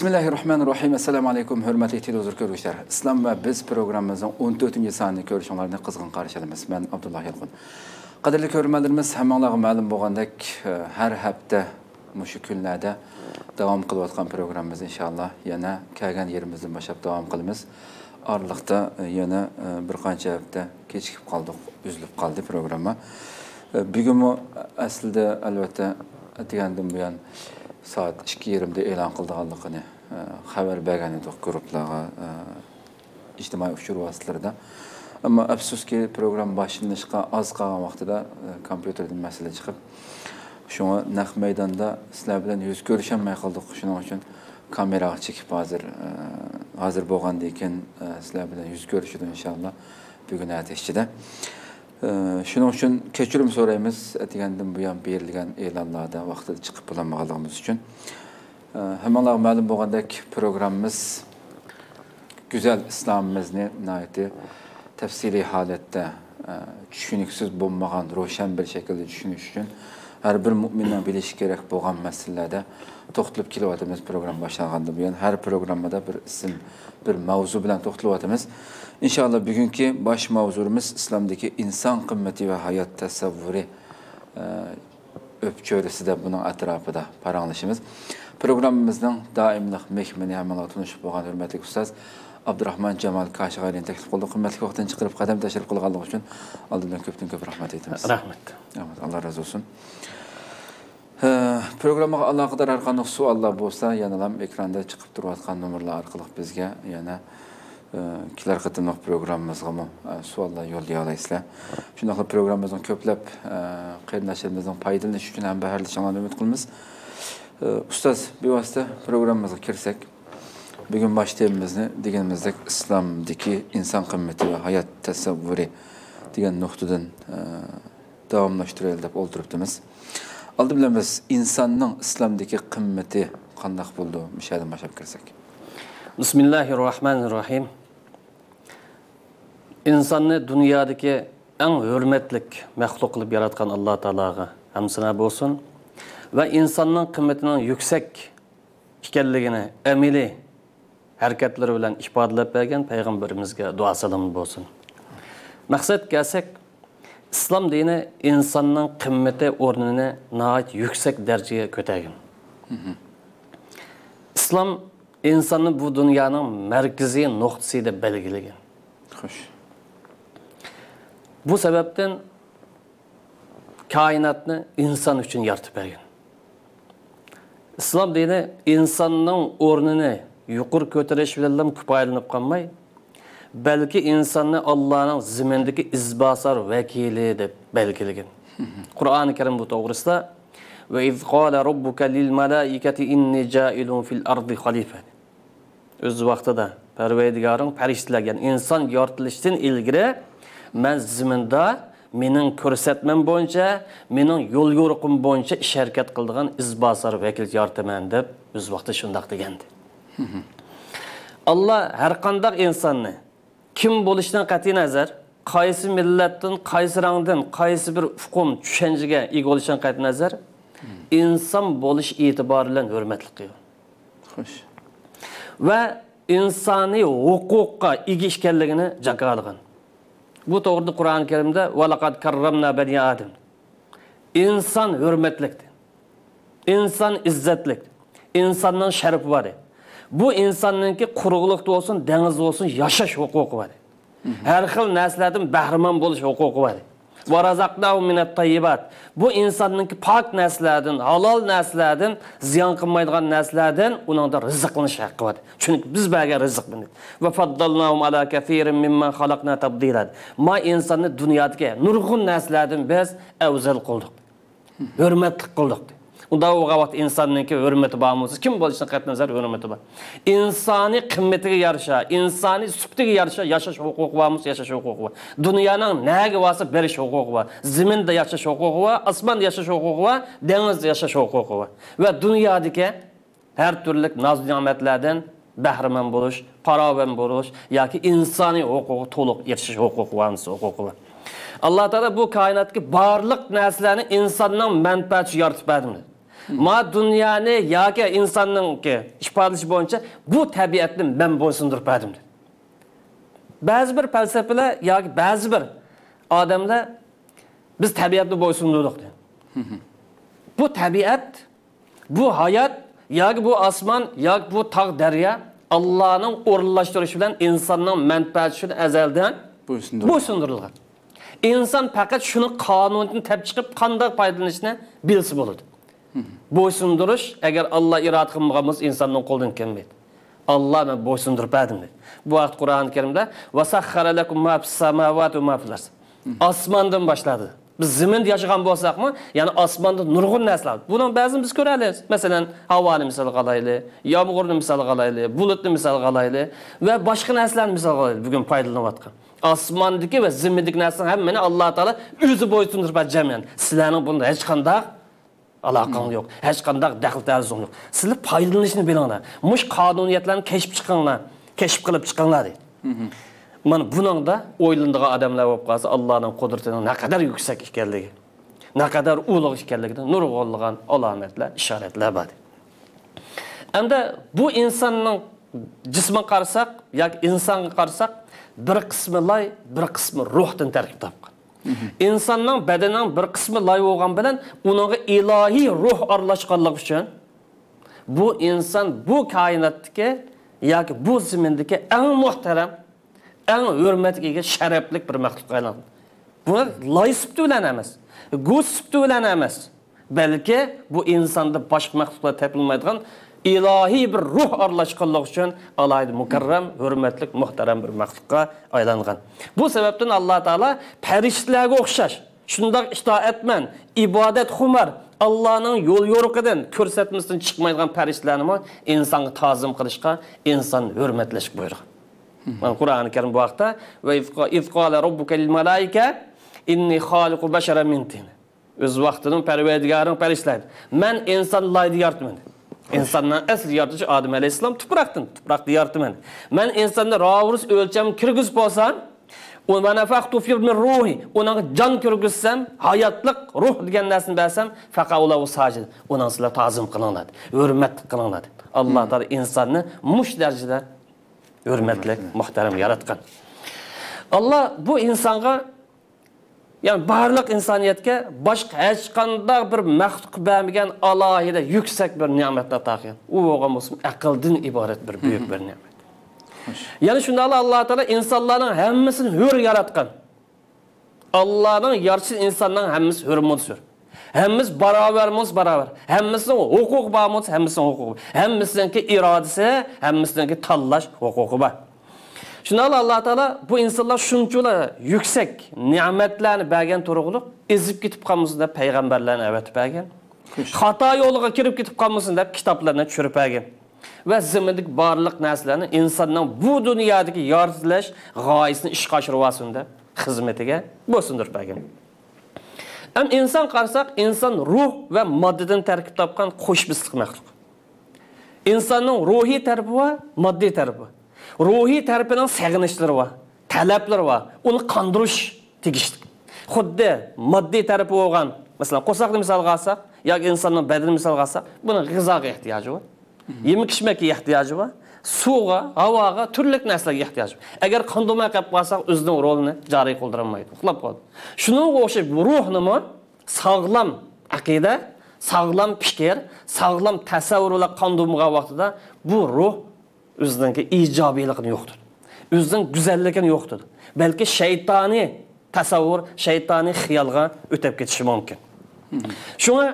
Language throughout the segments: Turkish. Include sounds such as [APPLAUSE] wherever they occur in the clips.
Bismillahirrahmanirrahim. Assalamu alaykum, hörmətli televizor görüşlər. İslam və biz proqramımızın 14-cü sanlı görüşünlərinə qızğın qarşılayırıq. Mən Abdullah Yılğın. Qadirli görmələrimiz həmənlağı məlum boğandak e, hər həftə müşü günlərdə davam qılıb atqan proqramımız inşallah yenə kəlgən yerimizdən başlayıb davam qılımız. Aralıqda e, yenə bir qança həftə keçikib qaldıq, üzülüb qaldı proqrama. E, Bugün əslində əlbəttə deyəndən bu yana ikki yarimda e'lon qildiganligini xabar bergan edik guruhlarga ijtimoiy uchur vositalarida. Ammo afsuski program boshlanishga oz qolgan vaqtida kompyuterdan masala chiqib shunga naq maydonda sizlar bilan yuz ko'risholmay qoldik. Shuning uchun kameraga chekib hozir hozir bo'lgandan keyin sizlar bilan yuz ko'rishadi inshaalloh. Bugun erta ichida shuning uchun kechirim so'raymiz degandan buyon berilgan e'lonlarda vaqtida chiqib bo'lolmaganligimiz uchun hammalar ma'lum bo'lgandek programmamiz go'zal islomimizni tafsiliy holatda tushuniksiz e, bo'lmagan ro'shan bir shaklda tushunish uchun har bir mo'minning bilishi kerak bo'lgan masalalarda to'xtalib kelyapmiz program boshlangandan buyon har programmada bir ism bir mavzu bilan İnşallah bugünkü baş mavzurumuz İslamdakı insan qımmeti və həyat təsəvvürü e, öpkörüsü də bunun ətrafıda paranlaşımız. Proqramımızın daimliq mehmini həmin tutunuşub olan hörmətli ustaz Abdurrahman Cəmal Kaşığaylini təklif qıldı. Qümmətli vaxtdan çıxırıb qədəm təşrif qılğanlıq üçün aldığından köpdən köp rəhmət etdiniz. Rəhmət. Rəhmət. Allah razı olsun. E, Proqramağa əlaqədar hər qanıq suallar bolsa, yəni ekranda çıxıb durub atqan nömrələr arqılıq bizə, yəni kelar qatimliq programmamizga savollar yo'llay olasizlar shundoq programmamizning ko'plab qarindoshlarimizning foydalanishi uchun ham baharlashlarini umid qilamiz ustoz bevosita programmamizga kirsak bugun bosh temamizni deganimizdek islomdagi inson qimmati va hayot tasavvuri degan nuqtadan davomlashtiraylik deb o'ltiribdimiz oldi bilan biz insonning islomdagi qimmati qandoq bo'ldi mishadan boshlab kirsak bismillahi insonni dunyodagi eng hurmatlik maxluq qilib yaratgan alloh taologa hamsina bo'lsin va insonning qimmatining yuksak ekanligini amili harakatlari bilan ifodalab bergan payg'ambarimizga duo salom bo'lsin. Maqsad kelsak islom dini insonning qimmati o'rnini nihoyat yuksak darajaga ko'targan. Islom insonni bu dunyoning markaziy nuqtasi deb belgilagan. Xo'sh. Bu sababdan koinotni inson uchun yaratib bergan islom dini insonning o'rnini yuqori ko'tarish bilan kifoyalanib qolmay balki insonni allohning zimindagi izbosar vakili deb belgilagan [LAUGHS] qur'oni karim bu to'g'risida va iz qola robbuka lil malaikati inni jailun fil ardi xalifa o'z vaqtida parvardigoring farishtalarga inson yoritilishidan ilgari man ziminda mening ko'rsatmam bo'yicha mening yo'l yo'riqim bo'yicha ish harakat qiladigan izbosar vakil yoritaman deb o'z vaqtida shundoq degandi alloh har qanday insonni kim bo'lishidan qat'iy nazar qaysi millatdan qaysi rangdan qaysi bir uqum tushanchaga ega bo'lishidan qat'iy nazar inson bo'lish e'tibori bilan hurmatli qilgan xo'sh va insoniy huquqqa ega ekanligini bu to'g'rida qur'oni karimda valaqad karramna bani adam inson hurmatlikdi inson izzatlik insonning sharafi bor bu insonningki quruqlikda bo'lsin dengizda bo'lsin yashash huquqi bor har xil narsalardan bahramand bo'lish huquqi bor Və razaqnahu minət tayyibat. Bu insanın ki, pak nəslərdən, halal nəslərdən, ziyan qılmaydıqan nəslərdən onun da rızıqlanış haqqı var. Çünki biz bəgə rızıq bilir. Və faddalnahum ala kəsirin mimman xalaqna tabdilan. Ma insanı dünyadakı nurgun nəslərdən biz əvzəl qılduq. Hörmətli qılduq. Unda u vaqt insonniki hurmati bormi kim bo'lishidan qat'iy nazar hurmati bor insoniy qimmatiga yarasha insoniy suftiga yarasha yashash huquqi bormi yashash huquqi bor dunyoning naga bo'lsa berish huquqi bor zaminda yashash huquqi bor osmonda yashash huquqi bor dengizda yashash huquqi bor va dunyodagi har turli noz ne'matlardan bahramand bo'lish farovon bo'lish yoki insoniy huquqi to'liq erishish huquqi bormi huquqi bor alloh taolo bu koinotga barliq narsalarni insonning manfaati uchun yaratib berdi ma dunyoni yoki insonningki ifodalashi bo'yicha bu tabiatni man bo'ysundirib berdim dedi. Ba'zi bir falsafalar yoki ba'zi bir odamlar biz tabiatni bo'ysundirdik dedi. Bu tabiat bu hayot yoki bu osmon yoki bu tog' daryo allohning o'rinlashtirishi bilan insonning manfaati uchun azaldan bo'ysundirilgan inson faqat shuni qonundan tap chiqib qanday foydalanishni bilsa bo'ladi Boysunduruş, əgər Allah irad qılmağımız insanın qolundan gəlməyir. Allah mən boysundurub ədimmi? Bu vaxt Quran-ı Kerimdə "Vasakhara lakum ma fis-samawati va ma fil-ard." Osmandan başladı. Biz zimində yaşayan bolsaqmı, yəni osmanda nurgun nəslər. Bunun bəzini biz görərik. Məsələn, havanı misal qalaylı, yağmurunu misal qalaylı, bulutnu misal qalaylı və başqa nəslərini misal qalaylı bu gün faydalanıb atqan. Osmandakı və zimindəki nəslərin hamısını Allah Taala özü boysundurub cəmən. Sizlərin bunda heç qandaq алақан жоқ ешқандай кандай дахыл таасирің жок силер пайдаланышын билиңлар кешіп кануниятlarni кешіп чыкыңлар кешип кылып чыкыңлар дейт мына буныңда ойландыған адамлар болып қалса алланың құдіретінің нақадар yüksek екенлігі нақадар улық екенлігінің нұрғолған аламетлер işaretler бар Әмді бұл инсанның cismi қарасақ яғни инсанға қарасақ бір қысмы лай бір қысмы рухтан тәркіп тапқан insonning badanining bir qismi loy bo'lgan bilan unga ilohiy ruh aralashganligi uchun bu inson bu koinotdagi yoki bu zimindagi eng muhtaram eng hurmatga ega sharafli bir maxluqqa aylandi buni loy sifati bilan emas go'z sifati bilan emas balki bu insonda boshqa maxluqlar topilmaydigan ilahi bir ruh arlaşqanlıq üçün alaydı mükerrem, hürmetli, muhterem bir məxluqa aylanğan. Bu səbəbdən Allah Taala pəriştlərə oxşar, şundaq itaatmən, ibadət xumar, Allah'ın yol yoruqıdan, körsətməsindən çıxmaydıqan pəriştlərini insanı tazım qılışqa, insan hürmetləşik buyurğan. Yani Kur'an-ı Kerim bu vaxtda ve izqala rabbuka lil malaika inni haliqu beşeren min tin. Öz vaxtının pərverdigarın pərişlədi. Mən insanlaydı yartmadı. İnsondan asl yaratish odam alayhissalom tuproqdan tuproqda yaratman man insonni rovus o'lcham kirgizib bo'lsam uning jon kirgizsam hayotliq ruh degan narsani bersam sajid uning sizlar ta'zim qilinglar hurmat qilinglar alloh taolo insonni mush darajada hurmatli muhtaram yaratgan alloh bu insonga ya'ni barliq insoniyatga boshqa hech qanday bir maxluq bermagan alohida yuksak bir ne'matni ato qilgan u bo'lgan bo'lsin aqldan iborat bir buyuk bir ne'mat ya'ni shunda alloh taolo insonlarning hammasini hur yaratgan allohning yaratish insonning hammasi hurmut hur hammamiz barobarmiz barobar hammasini huquq bormiz hammasini huquqi hammasiniki irodasi hammasiniki tanlash huquqi shunda alloh taolo bu insonlar shunchalar yuksak ne'matlarni bergan turug'liq ezib ketib qolmasin deb payg'ambarlarni avatib bergan. Xato yo'liga kirib ketib qolmasin deb kitoblarni tushirib bergan. Va zimmindik barliq narsalarni insonning bu dunyodagi yoritilash g'oyasini ishga oshirib olsin deb xizmatiga bo'ysundirib bergan. Ham inson qarasak inson ruh va moddadan tarkib topgan qo'shbisliq maxluq. Insonning ruhiy tarbi va moddiy tarbi ruhiy tarafining sag'inishlari bor talablari bor uni qondirish tegishli. Xuddi moddiy tarafi bo'lgan masalan qo'saqni misolga olsak yoki insonning badanini misolga olsak buni g'izoga ehtiyoji bor. Yemak ichmakka ehtiyoji bor. Suvga havoga turli narsalarga ehtiyoji bor. Agar qondirmay qolib qolsak o'zining rolini joriy qildirolmaydi. Uxlab qoladi shunga o'xshab ruhnimi sog'lom aqida sog'lom fikr sog'lom tasavvurlar qondirmagan vaqtida bu ruh o'zidagi ijobiyligini yo'qdir. O'zining go'zalligini yo'qdir. Balki shaytoniy tasavvur shaytoniy xiyolga o'tib ketishi mumkin. Shunga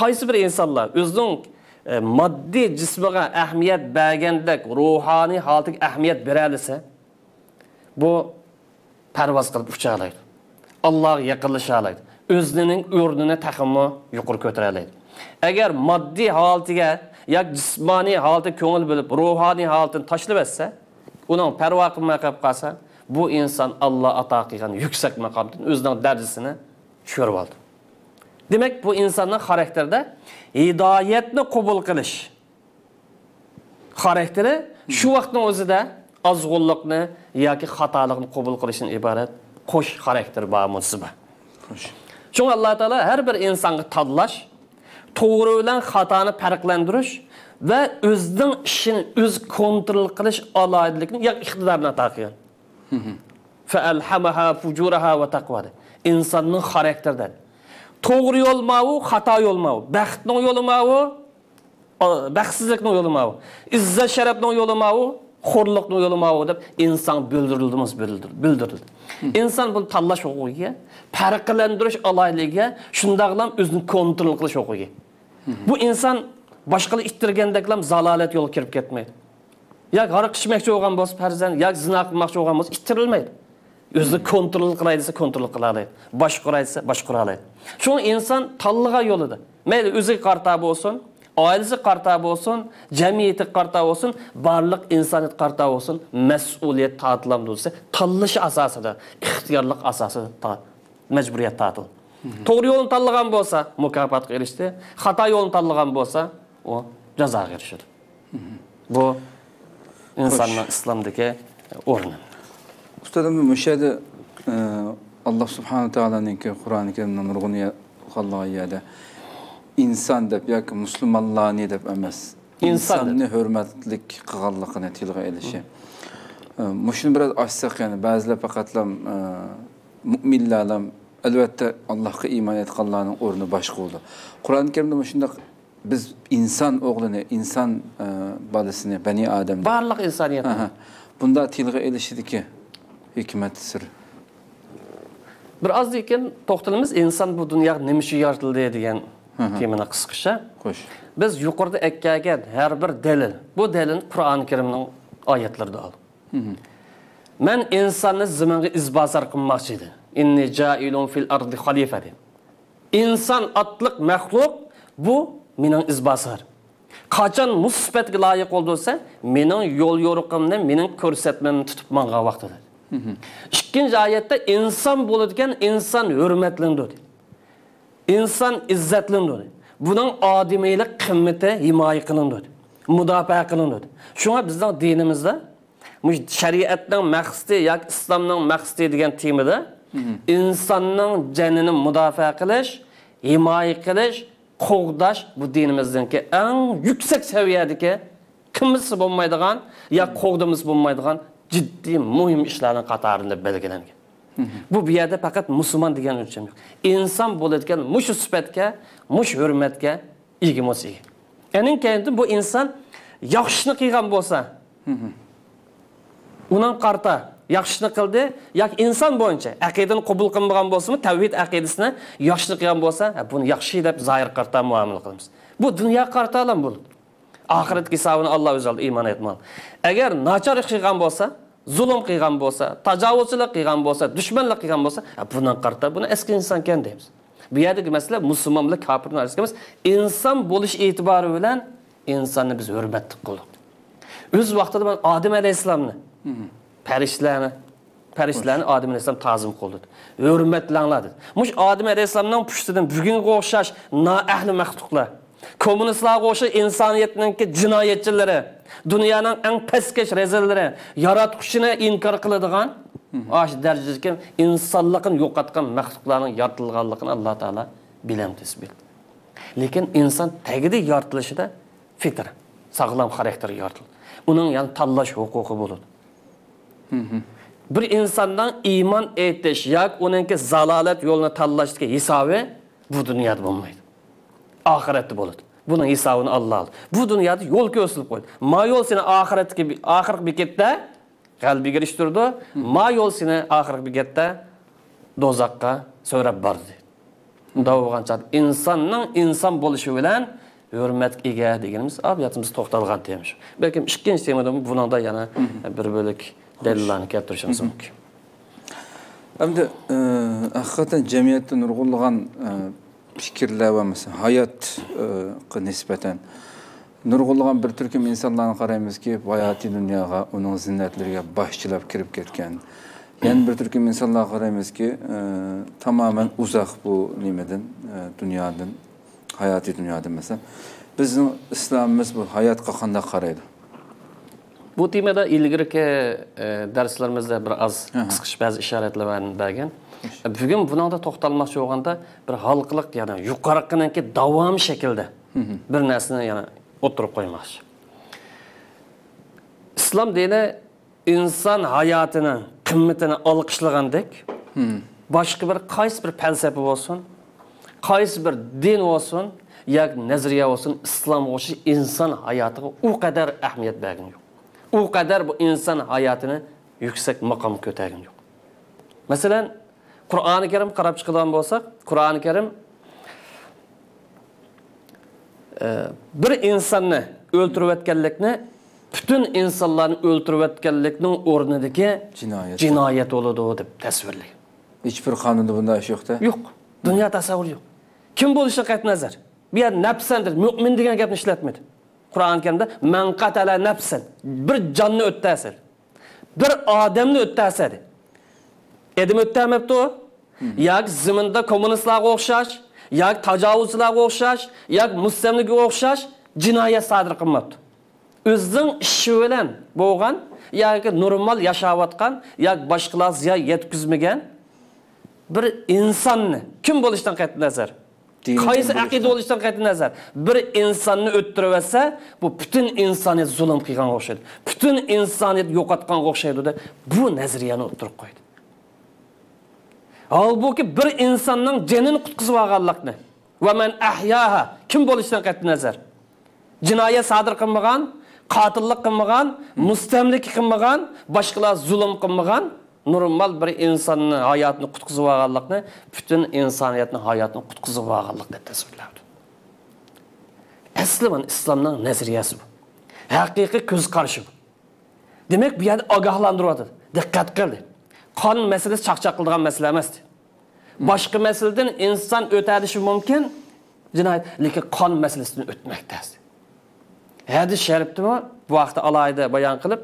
qaysi bir insonlar o'zining e, moddiy jismiga ahamiyat bergandek ruhoniy holatiga ahamiyat beralisa bu parvoz qilib ucha oladi allohga yaqinlasha oladi o'zining o'rnini taximi yuqori ko'tara oladi agar moddiy holatiga yoki jismoniy holati ko'ngil bo'lib ruhoniy holatini tashlab etsa uning parvo qilmay qolib qolsa bu inson alloh ato qilgan yuksak maqomdan o'zining darajasini tushirib oldi. Demak bu insonning xarakterida hidoyatni qabul qilish xarakteri shu vaqtni o'zida ozg'unlikni yoki xatolikni qabul qilishdan iborat qo'sh xarakter bor musiba. Shunga alloh taolo har bir insonga tanlash to'g'ri bilan xatoni farqlantirish va o'zining ishini o'z kontrol qilish oloyidlikni yo iqtidorini ato qilgan فألحمها فجورها وتقواdır. İnsanın xarakterdir. Toğru yol mavu, xata yol mavu. Bəxtnin yolu mavu, bəxtsizliknin yolu mavu. İzzət şərəfnin yolu mavu, xorluqnin yolu mavu deb insan bildirildiğimiz bildirildi. İnsan bunu tanlaş oxuyuya, fərqləndiriş alaylığa, şundaqlam özünü kontrol qilish oxuyuya. bu inson boshqalar ittirgandaklam zalolat yo'lga kirib ketmaydi. Yoki aroq ichmoqchi bo'lgan bo'lsa farzand yoki zino qilmoqchi bo'lgan bo'lsa ittirilmaydi. O'zini kontrol qilay desa kontrol qila oladi. Bosh desa bosh oladi. Shu inson tanlagan yo'lida. Mayli o'ziga qarta bo'lsin oilasi qarta bo'lsin jamiyati qarta bo'lsin barliq insoniyat qarta bo'lsin mas'uliyat ta'tilamdi desa tanlash asosida ixtiyorlik asosida majburiyat ta'til. тоғры жолын таңдаған болса мукапатқа ерішті хата жолын таңдаған болса ол жазаға ерішеді бұл инсанның исламдегі орны ұстазым мүшәді алла субхана тағаланыкі құран кәрімнің нұрғын қаллаға insan dep yoki musulmonlarni deb emas insonni hurmatlik qilganligini tilga e, biraz ya'ni ba'zilar faqat e, mu'minlar albatta allohga iymon etganlarning o'rni boshqa bo'ldi qur'oni karimda shundoq biz inson o'g'lini inson bolasini bani odam barliq insoniyat bunda tilga elishidiki hikmet sir. Biraz deyken to'xtalamiz inson bu dunyoga nima uchun yaratildi degan temani qisqacha. Xo'sh. Biz yuqorida aytgan har bir dalil, bu dalil Qur'oni Karimning oyatlarida ol. Men insonni zaminga izbosar qilmoqchi edim. İnni cailun fil ardı xalifədir. İnsan adlıq məxluq bu mənim izbasıdır. Qaçan müsbətə layiq oldusa, mənim yol yoruqumni, mənim göstərməmni tutub mənə vaxtıdır. İkinci ayətdə insan bo'ladigan inson hurmatlandi dedi. Inson izzatlandi dedi. Buning odimiylik qimmati himoya qilindi dedi. Mudofaa qilindi dedi. Shunga bizning dinimizda shariatning maqsadi yoki islomning maqsadi degan temada insonning jonini mudofaa qilish himoya qilish qo'g'dash bu dinimizniki eng yuksak saviyadagi kimisi bo'lmaydigan yo qo'g'dimiz bo'lmaydigan ciddi muhim ishlarning qatorida belgilangan. Bu bu yerda faqat musulmon degan o'lcham yo'q. Inson bo'ladigan mushu sifatga mush hurmatga ega bo'lsa ega. Anin keyin bu inson yaxshini qilgan bo'lsa uning qarta yaxshini qildi. Yoki inson bo'yicha aqidani qabul qilmagan bo'lsinmi tavhid aqidasini yaxshini qilgan bo'lsa buni yaxshi deb zoir qarta muomala qilamiz. Bu dunyo qarta ham bo'ladi oxirat hisobini alloh o'zi oldi iymon etmadi agar nachar ish qilgan bo'lsa zulm qilgan bo'lsa tajovuzchilik qilgan bo'lsa dushmanlik qilgan bo'lsa bundan qarta buni eski inson ekan deymiz. Bu yerdagi masala musulmon bilan kofirni orasida emas inson bo'lish e'tibori bilan insonni biz hurmat qildik. O'z vaqtida man odam alayhissalomni farishtalarni farishtalarni odam alayhissalom ta'zim qildi. Hurmatlanglar dedi. Mush odam alayhissalomning pushtidan bugunga o'xshash noahli maxluqlar kommunistlarga o'xshash insoniyatninki jinoyatchilari dunyoning eng pastkash rezillari yaratquchini inkor qiladigan shu darajadagi insonligini yo'qotgan maxluqlarning yaratilganligini alloh taolo bilamdiz lekin inson tagida yoritilishida fitr sog'lom xarakter yoritildi uning yani tanlash huquqi bo'ladi Bir insandan iman etiş, yak onunki zalalet yoluna tallaştı hesabı bu dünyada bulmaydı. Ahirette buladı. Bunun hesabını Allah aldı. Bu dünyada yol kösülüp koydu. Ma yol seni ahiretki, ahiret bekette kalbi giriştirdi. Ma yol seni ahiret bekette dozakka söylep bardı. Davranca insanın insan buluşu bilen hürmet ige degenimiz abiyatımız toxtalğan demiş. Belki ikinci temada bunun da yana bir bölük dalillarni keltirishimiz mumkin endi haqiqatdan jamiyatda nurg'unlagan fikrlar va masalan hayotga nisbatan nurg'unlagan bir turkum insonlarni qaraymizki hayotiy dunyoga uning zinnatlariga boshchilab kirib ketgan yana bir turkum insonlarga qaraymizki tamoman uzoq bu nimadan dunyodan hayotiy dunyodan masalan bizning islomimiz bu hayotga qanday qaraydi Бұл темада илгерке дәрсләремездә бір аз кыскыч бәз ишаратларын бәрген. Бүгін буның да токталмакчы бір халқылық, халыклык, ягъни юқарыкынанки давам шекілді бір нәрсәне ягъни отырып қоймақшы. Ислам dini insan hayatının kıymetini alkışlagandık. Hmm. Başka бір kays bir felsefe болсын, kays bir din болсын, як nezriye болсын, ислам olsun, insan hayatına o kadar ehmiyet belgin. U qadar bu inson hayotini yuksak maqom ko'targan yo'q masalan qur'oni karim qarab chiqadigan bo'lsak qur'oni karim e, bir insonni o'ltirayotganlikni butun insonlarni o'ltirayotganlikning o'rnidagi Jinoyat. jinoyat bo'ladi deb tasvirlaydi hech bir qonunda bunday ish yo'qda yo'q dunyo tasavvuri yo'q kim bo'lishidan qat'iy nazar bu yer nafsan dedi mo'min degan gapni ishlatmaydi qur'oni karimda man qatala nafsan bir jonni o'ttasir bir odamni o'ttasadi edim o'ttamabdi u? Yoki ziminda kommunistlarga o'xshash yoki tajovuzchilarga o'xshash yoki mustamlikaga o'xshash jinoyat sodir qilmabdi. O'zining ishi bilan bo'lgan yoki normal yashayotgan yoki boshqalar ziyon yetkazmagan bir insonni kim bo'lishidan qat'iy nazar? қайсы ақида ол іштен қайтын назар бір инсанны өттіріп алса бұл бүтін инсаниет зұлым қиған ұқсайды бүтін инсаниет жоғалтқанға ұқсайды да бұл нәзірияны ұттырып қойды ал бұл бір инсанның женін құтқызып алғанлықны уәмән ахьяха кім бұл іштен қайтын назар жинаят садыр қылмаған қатылық қылмаған мұстәмлік қылмаған башқалар зұлым қылмаған normal bir insonni hayotini qutqizib olganlikni butun insoniyatni hayotini qutqizib olganlik deb tasvirladi asli mana islomning nazariyasi bu. Haqiqiy ko'z qarashi bu. Demak bu yerda ogohlantiryapti diqqat qildi qon masalasi chaqchaq qiladigan masala emas boshqa masaladan inson o'tadishi mumkin jinoyat lekin qon masalasidan o'tmakda hadis sharifdimi bu vaqtda alohida bayon qilib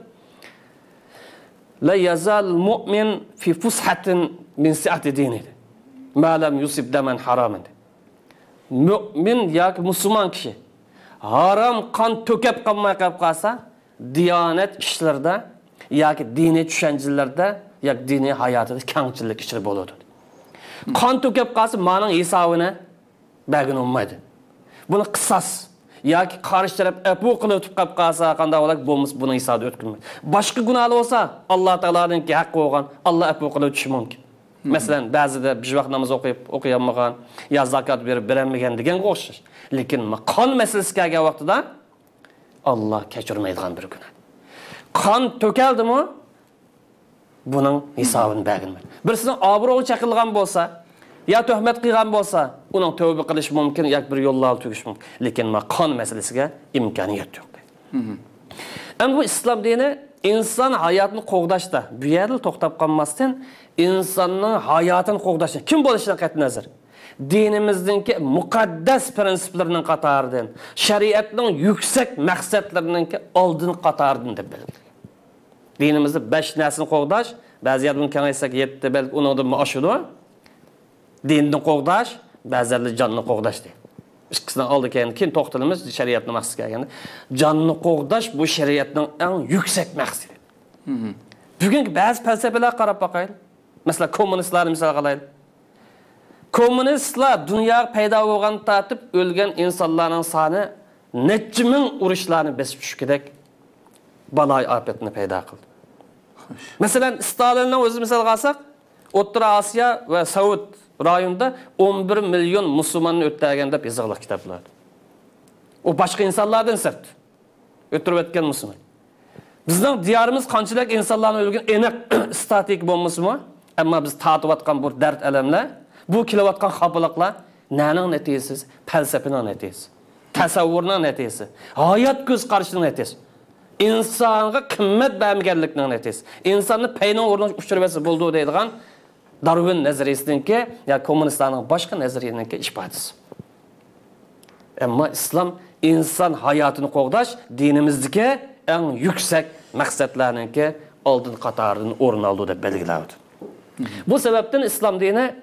la yazal mu'min fi fushatin min si'ati dinihi ma lam yusib daman haraman mo'min yoki musulmon kishi harom qon to'kab qolmay qolib qolsa diyonat ishlarida yoki diniy tushunchalarda yoki diniy hayotida kamchilik ichida bo'ladi. Qon to'kab qolsa maning hisobini bagin olmaydi buni qisos yoki qarshi taraf apu qilib o'tib qolib qolsa qanday bo'ladi? Bo'lmasa buni hisobi o'tkazmaydi. Boshqa gunohli bo'lsa alloh taoloninki haqqi bo'lgan alloh apu qilib o'tishi mumkin. Masalan ba'zida besh vaqt namoz o'qib o'qiolmagan yo zakot berib berolmagan deganga o'xshash. Lekin qon masalasi kelgan vaqtida olloh kechirmaydigan bir gunoh. Qon to'kaldimi buning hisobini berginmaydi birisini obro'yi chaqilgan bo'lsa yo tuhmat qilgan bo'lsa uning tavba qilish mumkin yoki bir yo'llarni tugish mumkin. Lekin ma qon masalasiga imkoniyat yo'q. Endi bu islom dini inson hayotini qo'g'dashda bu yerda to'xtab qolmasdan insonning hayotini qo'g'dashda. Kim bo'lishidan qat'iy nazar dinimizningki muqaddas prinsiplarining qatoridan shariatning yuksak maqsadlarininki oldin qatoridan deb belgilagan dinimizda besh narsani qo'g'dash ba'zi yerda buni kengaytsak yetti balki undan oshadi dinni qo'g'dash ba'zilar jonni qo'g'dash deydi ikkisidan oldi keyin keyin to'xtalamiz shariatni maqsadiga kelganda jonni qo'g'dash bu shariatning eng yuksak maqsadi bugungi ba'zi falsafalarga qarab boqaylik masalan kommunistlarni misol qilaylik kommunistlar dunyo paydo bo'lgan tortib o'lgan insonlarning soni necha ming urushlarni besib tushgudek baloy ofatni paydo qildi masalan stalinni o'zi misolga olsak o'rta osiyo va sovet rayonda 11 million musulmonni o'ttirgan deb yozilgan kitoblar. U boshqa insonlardan sirt o'tirib o'tgan musulmon. Bizning diyorimiz qanchalik insonlarni o'lgan aniq [CLEARS THROAT] statik bo'lmasmi? Ammo biz tortiyotgan bu dard alamlar bu kelayotgan xafaliklar naning natijasi falsafaning natijasi tasavvurning natijasi hayot ko'z qarashining natijasi insonga qimmat bermaganlikning natijasi insonni payni o'rniga uchirib bo'ldi deydigan дарвин нәзіресіненке я коммунистаның башқа нәзірененке ішпадыз әмма ислам инсан hayatını қоғдаш dinimizdeki en yüksek məqsədlərinin aldın qatarının орын алды деп belgiləyirdi. Bu sebepten İslam dini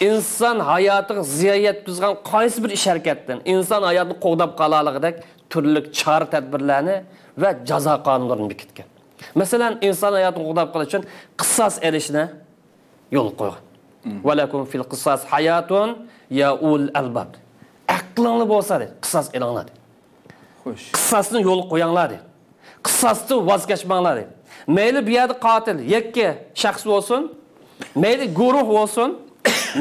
insan hayatı ziyaret kızgan kaysi bir iş hareketten, insan hayatını qoğdab qalalıqdak türlük çar tedbirlerini ve caza kanunlarını bekitken. Mesela insan hayatını qoğdab qalalı için kısas yo'l qo'ygan valakum fil qissos hayatun ya ul albab aqlingli bo'lsa de qissos elinglar Xo'sh. qissosni yo'l qo'yinglar de. Qissosni voz kechmanglar de. Mayli [COUGHS] bu yerda qotil yakka shaxs bo'lsin mayli guruh bo'lsin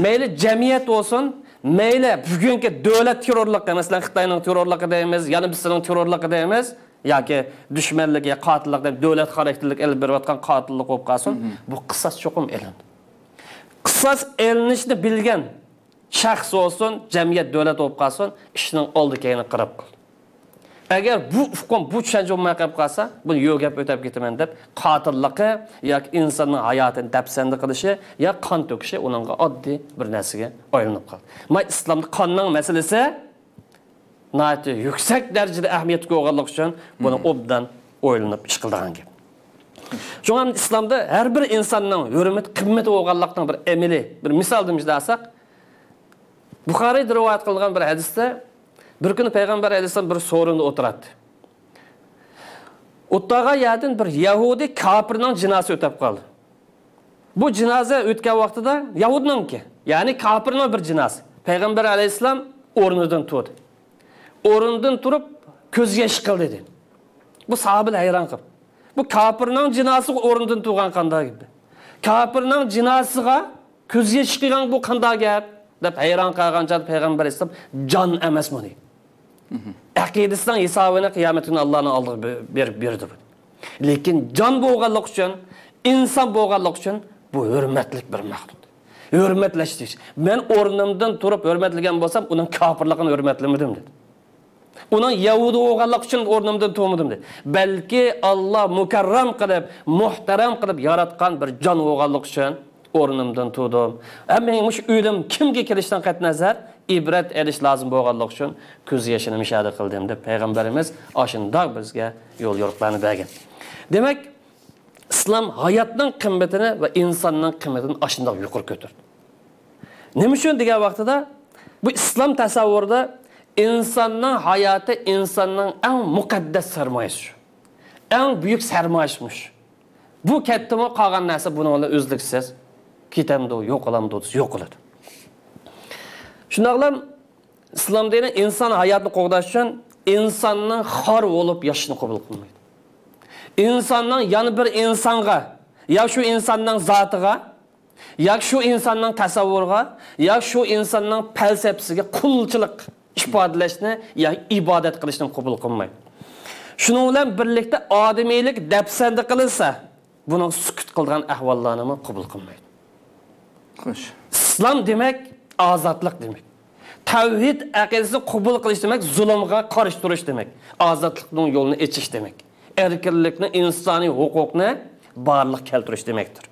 mayli jamiyat bo'lsin mayli bugungi davlat terrorligi masalan xitoyning terrorligi deymiz yana bizning terrorligi deymiz yoki dushmanligi qotillik deb davlat xarakterlik ilib berayotgan qotillik bo'lib qolsin bu qissos cho'qim elindi qissos elinishni bilgan shaxs bo'lsin jamiyat davlat bo'lib qolsin ishning oldi keyini qarab qildi agar bu hukm bu tushuncha bo'lmay qolib qolsa buni yo'q gap o'tab ketaman deb qotilligi yoki insonning hayotini dafsanda qilishi yo qon to'kishi unga oddiy bir narsaga aylanib qoldi. Man islomda qonning masalasi yuksak darajada ahamiyatga olganlik uchun buni obdan o'ylanib ish qildigan gap Жоған исламда әрбір инсанның өрімет, қимметі оғаллақтың бір әмелі, бір мисалды бізде асақ, Бұхари дырауат қылған бір әдісті, бір күні пайғамбар әлейхисалам бір сорында отырады. Оттаға ядын бір яһуди капырның жинасы өтіп қалды. Бұл жиназа өткен уақытыда яһудныңки, яғни капырның бір жинасы. Пайғамбар әлейхисалам орындың тұрды. Орындың тұрып көзге шықыл деді. Бұл сахабыл айран қып бұл кәпірнің жинасы орнынан туған қанда келді кәпірнің жинасыға көзге шыққан бұл қанда кеп деп әйран қалған жады пайғамбар естіп, жан емес мұ дейді есауына есабына қиямет күні беріп берді лекин жан болғалық үшін инсан болғалық үшін бұл өрметлік бір махлуқ өрметләш үш. мен орнымдың тұрып өрметілген болсам оның кәпірлігін өрметлемедім дейді. Uning yahudi bo'lganlik uchun o'rnimdan turmadim dedi balki olloh mukarram qilib muhtaram qilib yaratgan bir jon bo'lganlik uchun o'rnimdan turdim men shu uyim kimga kelishdan qat'iy nazar ibrat elish lozim bo'lganlik uchun ko'z yoshini mishada qildim deb payg'ambarimiz shundoq bizga yo'l yo'riqlarni bergan demak islom hayotning qimmatini va insonning qimmatini shundoq yuqori ko'tardi nima uchun degan vaqtida bu islom tasavvurida insonning eng muqaddas sarmoyasi shu eng buyuk sarmoyasi shu bu ketdimi qolgan narsa buni o'zliksiz ketamdi yo'q qilamdi yo'q qiladi shundoqlam islom dini hayotini qo'g'dash uchun insonning xor bo'lib yashashni qabul qilmaydi insonning yana bir insonga yo shu insonning zotiga yo shu insonning tasavvuriga yo shu insonning falsafasiga qulchilik ifodalashni yo ibodat qilishni qabul qilmaydi. Shuning bilan birlikda odamiylik dafsanda qilinsa buni sukut qilgan ahvollarni qabul qilmaydi. Xo'sh. islom demak ozodlik demak. Tavhid aqidasini qabul qilish demak zulmga qarshi turish demak. Ozodlikning yo'lini ichish demak. Erkinlikni insoniy huquqni barliq keltirish demakdir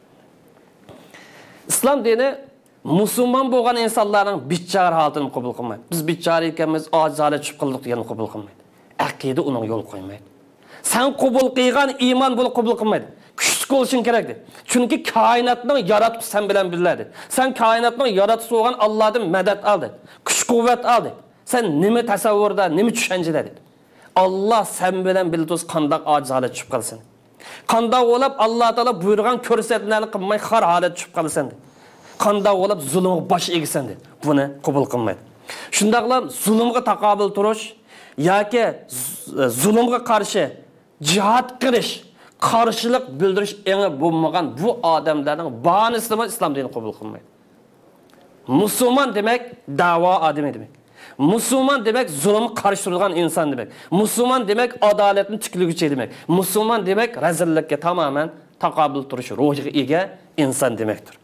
islom dini musulmon bo'lgan insonlarning bichora holatini qabul qilmaydi biz bichora ekanmiz ojiz holat tushib qildik deganni qabul qilmaydi aqida uning yo'l qo'ymaydi san qabul qilgan iymon buni qabul qilmaydi kuchli bo'lishing kerak dedi chunki koinotni yaratib sen bilan biladi sen koinotni yaratib bo'lgan allohdan madad oldi kuch quvvat oldi sen nima tasavvurda nima tushanchada dedi olloh sen bilan bildiz qandoq ojiz holat tushib qolsin qandoq bo'lib alloh taolo buyurgan ko'rsatmalarni qilmay xor holat tushib qolsan dedi qandoq bo'lib zulmga bosh egisan dedi buni qabul qilmaydi. Shundoqlam zulmga taqobil turish yoki zulmga qarshi jihod qilish qarshilik bildirish engi bo'lmagan bu odamlarning banisini islom dini qabul qilmaydi. Musulmon demak davo odami demak. Musulmon demak zulmga qarshi turadigan inson demak. Musulmon demak adolatni tikliguchi demak. Musulmon demak razillikka tamoman taqobil turish ruhiga ega inson demakdir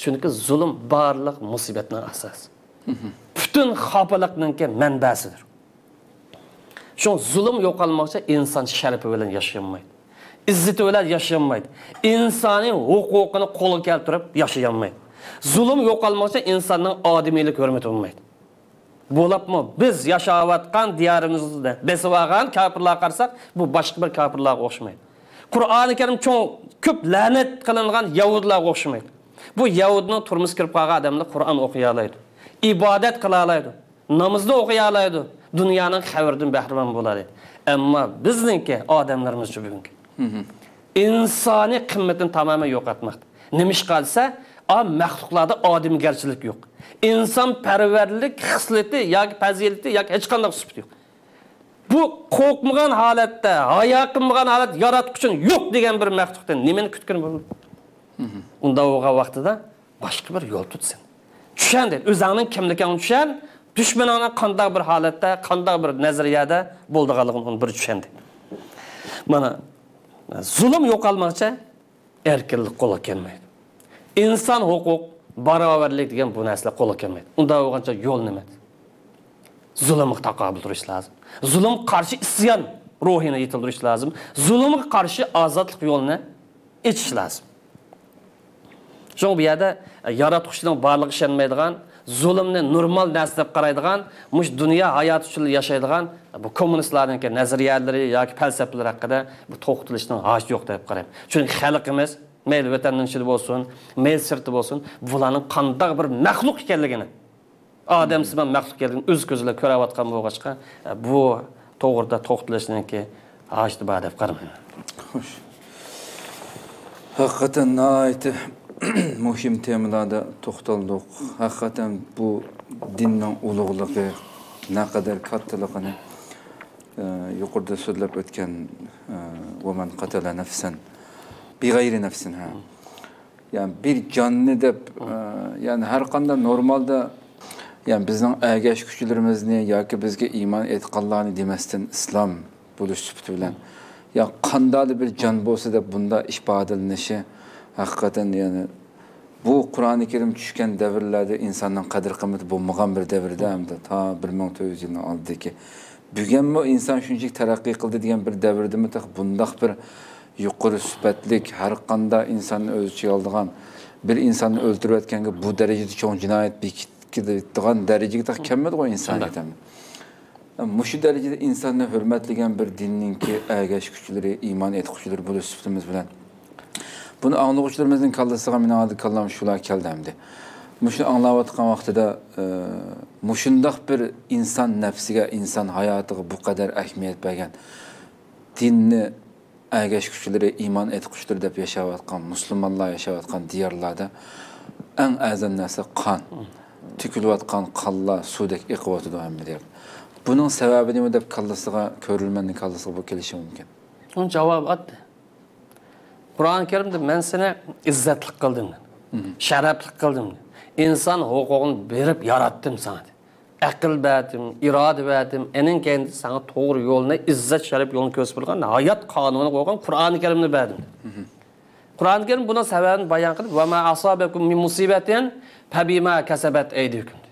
chunki zulm barliq musibatni asosi butun xafalikninki manbasidir shu zulm yo'qolmoqcha inson sharafi bilan yashaolmaydi izzati bilan yashaolmaydi insoniy huquqini qo'lga keltirib yashayolmaydi zulm yo'qolmoqcha insonning odimiylik hurmati bo'lmaydi bo'libmi biz yashayotgan diyorimizda besib olgan kofirlarga qarasak bu boshqa bir kofirlarga o'xshamaydi qur'oni karim cho'ng ko'p la'nat qilingan yahudlarga o'xshamaydi bu yahudni turmush kirib qolgan odamlar qur'on o'qiy oladi ibodat qila oladi namozni o'qiy oladi dunyoning xabaridan bahramand bo'ladi. Ammo bizningki odamlarimiz bugungi. Insoniy qimmatini tamoman yo'qotmoqda. Nima ish qilsa maxluqlarda odamgarchilik yo'q. Inson parvarlik xislati yoki fazilati yoki hech qanday sifat yo'q. Bu qo'rqmagan holatda hayo qilmagan holat yaratquchini yo'q degan bir maxluqdan nimani kutgan bo'ladi unda bo'lgan vaqtida boshqa bir yo'l tutsin. Tushan deydi o'zingning kimligingni tushan dushmaningni qanday bir holatda qanday bir nazariyada bo'ldiganligini bir tushan deydi mana zulm yo'qolmoqcha erkinlik qo'lga kelmaydi. Inson huquq barobarlik degan bu narsalar qo'lga kelmaydi. Unda bo'lgancha yo'l nima zulmga taqobil turish lozim zulm qarshi isyon ruhini yetildirish lozim zulmga qarshi ozodlik yo'lini ichish lozim shu bu yerda yaratquchining borlig'i ishonmaydigan zulmni normal narsa deb qaraydigan mush dunyo hayoti uchun yashaydigan bu kommunistlarniki nazariyalari yoki falsafalar haqida bu to'xtalishning hoji yo'q deb qarayman chunki xalqimiz mayli vatanning ichida bo'lsin mayli sirti bo'lsin bularning qanday bir maxluq ekanligini odamsimon maxluq ekanligini o'z ko'zi bilan ko'rayotgan bo'lg'achqa bu to'g'rida to'xtalishniki hoji bor deb qaramayman xo'sh haqiqatdan [CLEARS THROAT] muhim temalarda to'xtaldik haqiqatdan bu dinning ulug'ligi naqadar kattaligini e, yuqorida so'zlab o'tgan vaman e, qatala nafsan big'ayri nafsin ha ya'ni bir jonni deb ya'ni har qanday normalda ya'ni bizning agash kuchlarimizni yoki bizga iymon etganlarni demasdan islom bo'lish sifati bilan ya qandaydir bir jon bo'lsa deb bunda ifodalanishi haqiqatan ya'ni bu qur'oni karim tushgan davrlarda insonning qadr qimmati bo'lmagan bir davrda hamda to bir ming to'rt yuz yildan oldidagi. Bugunmi inson shunchalik taraqqiy qildi degan bir davrdami bundoq bir yuqori sifatlik har qanday insonni o'z ichiga oladigan bir insonni o'ldirayotganga bu darajada cho'ng jinoyat bekitadigan darajaga kelmadi ғой insoniyat mushu darajada insonni hurmatlagan bir dinninki agash kuchlari iymon etquchilari bo'lish sifatimiz bilan Bunu anlıqçılarımızın kallasiga mening oldi kallam shular keldi endi. Mushuni anglayotgan vaqtida e, mushundoq bir inson nafsiga, inson hayotiga bu qadar ahamiyat bergan dinni agash kuchlari, iymon etquchlar deb yashayotgan musulmonlar yashayotgan diyorlarda eng azam narsa qon. To'kilayotgan qonlar suvdek iqyotidi hamma deyapti. Buning sababi nima deb kallasiga ko'rilmanning kallasiga bu kelishi mumkin. Onun javobi oddiy. Kur'an-ı Kerim'de ben seni izzetlik kıldım, şereflik kıldım, insan hukukunu verip yarattım sana. Akıl verdim, irade verdim, enin kendi sana doğru yoluna, izzet şeref yolunu gösterdiğin hayat kanunu koyan Kur'an-ı Kerim'ini verdim. Kur'an-ı Kerim buna sebebini bayan kılıp وَمَا أَصَابَكُمْ مِنْ مُسِيبَةٍ فَبِمَا كَسَبَتْ اَيْدِكُمْ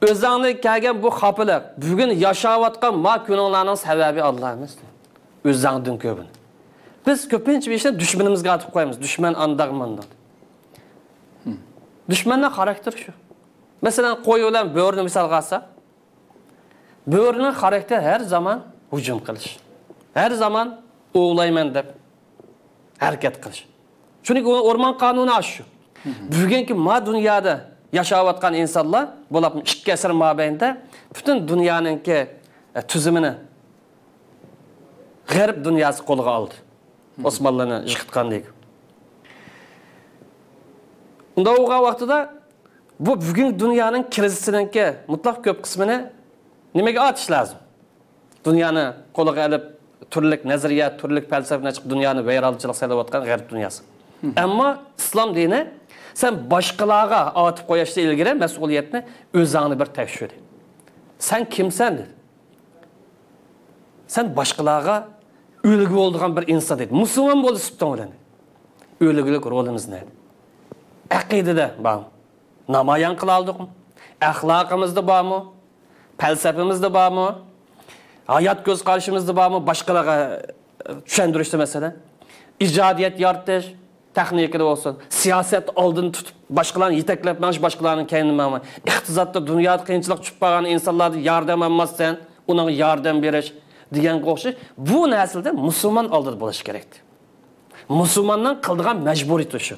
Özlerine gelgen bu kapılık, bugün yaşavatkan ma günahlarının sebebi Allah'ımız. Özlerden köpün. Biz ko'pincha ishni dushmanimizga atib qo'yamiz dushman andaq mandaq dushmanni xarakteri shu masalan qo'y bilan bo'rini misolga olsak bo'rini xarakteri har zamon hujum qilish har zamon ovlayman deb harakat qilish chunki o'rmon qonuni shu bugungi ma dunyoda yashayotgan insonlar bo'lib ikki asr mobaynida butun dunyoninki e, tuzumini g'arb dunyosi qo'lga oldi осы баланы жықытқан дейік ұнда оған уақытыда бұл бүгін дүнияның кризисіненке мұтлақ көп қысмыны немеге атыш лазым? Дүнияны қолыға іліп түрлік нәзірия түрлік пәлсәпіне шық дүнияны вайралчылық сайлап жатқан ғәріп дүниясы. Әмма ислам дені sen başkalarına atıp koyaşla bir tevşür. Sen kimsen dedi. үлгі болдыған бір инсан дейді мұсылман болды сүттен ойланды үлгілік роліміз не әқидеде бар намаян қыла алдық әхлақымызды бар ма пәлсәпімізді бар ма hayat göz karşımızda var mı başkalara düşündürüşte mesela icadiyet yaratış texnikada olsun siyaset aldın tutup başkalarını yeteklemek başkalarının kendine ama iqtisodda dunyoda qiyinchilik tushib qolgan insonlarga yordam olmasdan uning yordam berish deganga o'xshash bu naslda musulmon oldida bo'lishi kerak. Musulmondan qildigan majburiyati shu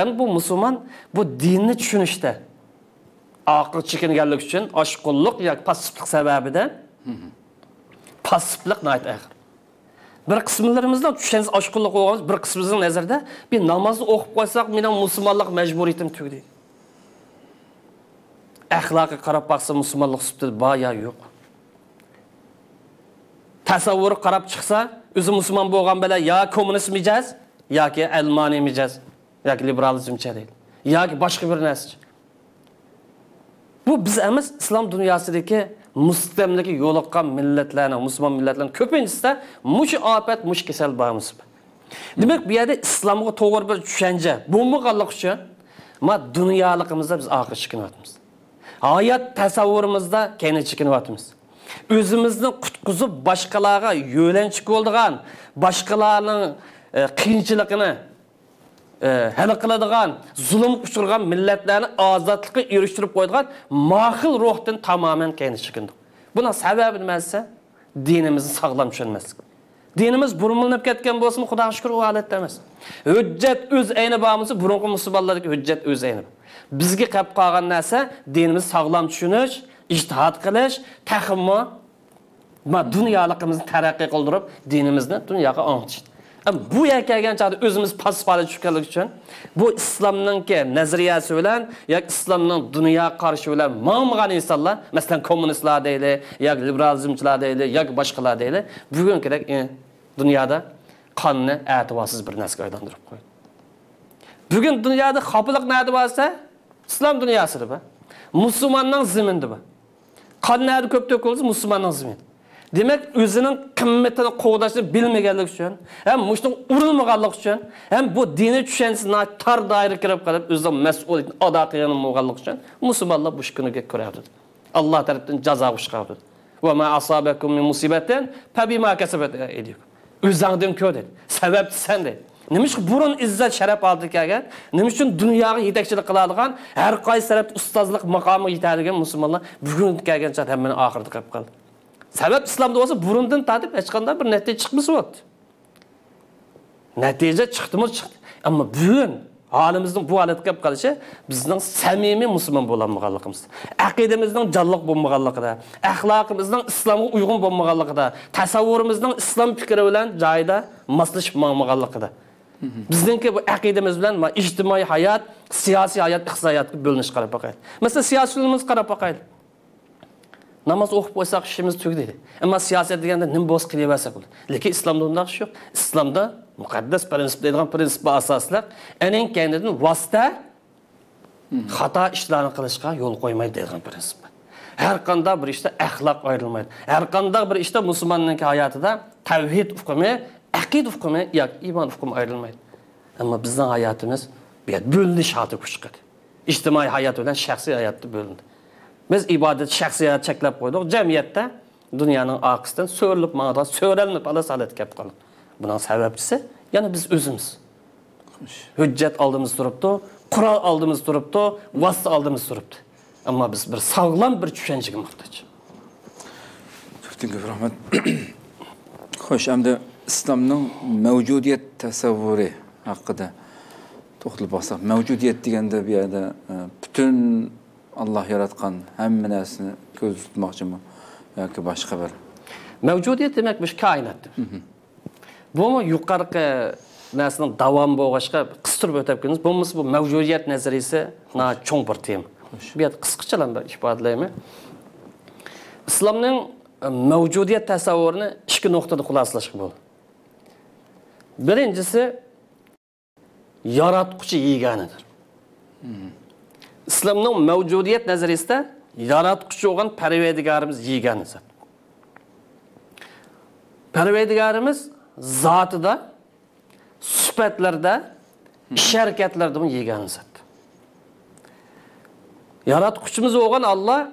endi bu musulmon bu dinni tushunishda oqil chekinganlik uchun oshqulliq yoki passivlik sababida passivlik bir qismlarimizda tushsangiz oshqulliq bo'lganmiz bir qismimizning nazarida bir namozni o'qib qo'ysak meni musulmonlik majburiyatim tugdi. Axloqiga qarab boqsa musulmonlik subti bor yo yo'q. Tasavvuri qarab chiqsa o'zi musulmon bo'lgan bilan yo kommunist mijoz yoki almaniy mijoz yoki liberalizmcha deydi yoki boshqa bir narsa bu biz emas islom dunyosidagi mustamlika yo'liqqan millatlarni musulmon millatlarni ko'pinchisida mush ofat mush kasal bormiz demak bu yerda islomga to'g'ri bir tushuncha bo'lmaganligi uchun ma dunyoligimizda biz oxir chekinyapmiz hayot tasavvurimizda keyin chekinyapmiz o'zimizni qutqizib boshqalarga yo'lanchik bo'ldigan boshqalarning e, qiyinchiligini e, hal qiladigan zulm uchirgan millatlarni ozodlikqa erishtirib qo'yadigan mahil ruhdan tamoman keyin chekindik buni sababi nima desa dinimizni sog'lom tushunmaslik. Dinimiz burmilinib ketgan bo'lsin xudoga shukur u holatda emas. Hujjat o'z ayni bormasa burungi musulmonlardagi hujjat o'z ayni bizga qolib qolgan narsa dinimizni sog'lom tushunish ijtihod qilish taximmo dunyoligimizni taraqqiy qildirib dinimizni dunyoga o'ngitish bu yerga kelgan o'zimiz o'zimiz pasipali tushganlik uchun bu islomninki nazariyasi bilan yoki islomning dunyo qarashi bilan mangmagan insonlar masalan kommunistlar deyli yoki liberalizmchilar deyli yoki boshqalar deyli bugungidak e, dunyoda qonni e'tiborsiz bir narsaga aylantirib qo'ydi. Bugun dunyoda xofiliq nada bo'lsa islom dunyosida bu musulmonning zimindi bu qon nerede ko'p to'kilsa musulmonning zimini demak o'zining qimmatini qo'g'dashni bilmaganlik uchun ham mushuni urilmaganlik uchun ham bu diniy tushunchasini tor doira kirib qolib o'zining mas'uliyatini ado qilganlik uchun musulmonlar bu kuniga ko'radi alloh tarafdan jazo chiqardi o'zingdan ko'r dedi. Sababchi sen dedi nima uchun burun izzat sharaf oldi kelgan. Nima uchun dunyoga yetakchilik qiladigan har qaysi tarafda ustozlik maqomiga yetadigan musulmonlar bugun kelgancha hammani oxirida qolib qoldi. Sabab islomda bo'lsa burundan tatib hech qanday bir natija chiqmasyapti natija chiqdimi chiqdi. Ammo bugun holimizning bu holatga kelib qolishi bizning samimiy musulmon bo'lolmaganligimiz aqidamizning jonliq bo'lmaganligida axloqimizning islomga uyg'un bo'lmaganligida tasavvurimizning islom fikri bilan joyida moslashib bo'lmaganligida bizningki bu aqidamiz bilan ijtimoiy hayot siyosiy hayot iqtisodiyotga bo'linish qarab boqaylik masalan siyosatimiz qarab boqaylik namoz o'qib qo'ysak ishimiz tugdi ammo siyosat deganda nima bo'lsa qilaversak bo'ladi lekin islomda undoq ish yo'q islomda muqaddas prinsip deydigan prinsipga asoslab aning kendidan vosita xato ishlarni qilishga yo'l qo'ymaydi deydigan prinsip har qanday bir ishda axloq ayrilmaydi har qanday bir ishda musulmonning hayotida tavhid hukmi aqid hukmi yoki iymon hukmi ayrilmaydi ammo bizning hayotimiz bu bo'linish hoti chiqadi ijtimoiy hayot bilan shaxsiy hayotda bo'lindi biz ibodat shaxsiyat cheklab qo'ydik jamiyatda dunyoning oqisidan so'rilib mang'dan so'ralinib ala salat kelib qoldi buning sababchisi yana biz o'zimiz hujjat oldimizda turibdi qurol oldimizda turibdi vosita oldimizda turibdi ammo biz bir sog'lom bir tushunchaga muhtoj ko'p rahmat xo'sh endi исламның мәужудиет тәсәвүрі хақыда тоқталып алсақ мәужудиет дегенде бұяда бүтін аллах яратқан әмме нәрсені көз тұтмақшымы яки башқа бір мәужудиет демек біз кайнат бұл юқарғы нәрсенің давам болғашқа қыстырып өтіп кетеміз бұл бұл мәужудиет нәзіресі на чоң бір тем бұяда қысқышалам ифадалаймы исламның мәужудиет тәсәвүріні ішкі нұқтада құласылашқа болады birinchisi yaratquchi yeganidir. Islomning mavjudiyat nazariyasida yaratquchi bo'lgan parvardigorimiz yegani zot. Parvardigorimiz zotida sifatlarda ish harakatlarda yegani zot. Yaratquchimiz bo'lgan olloh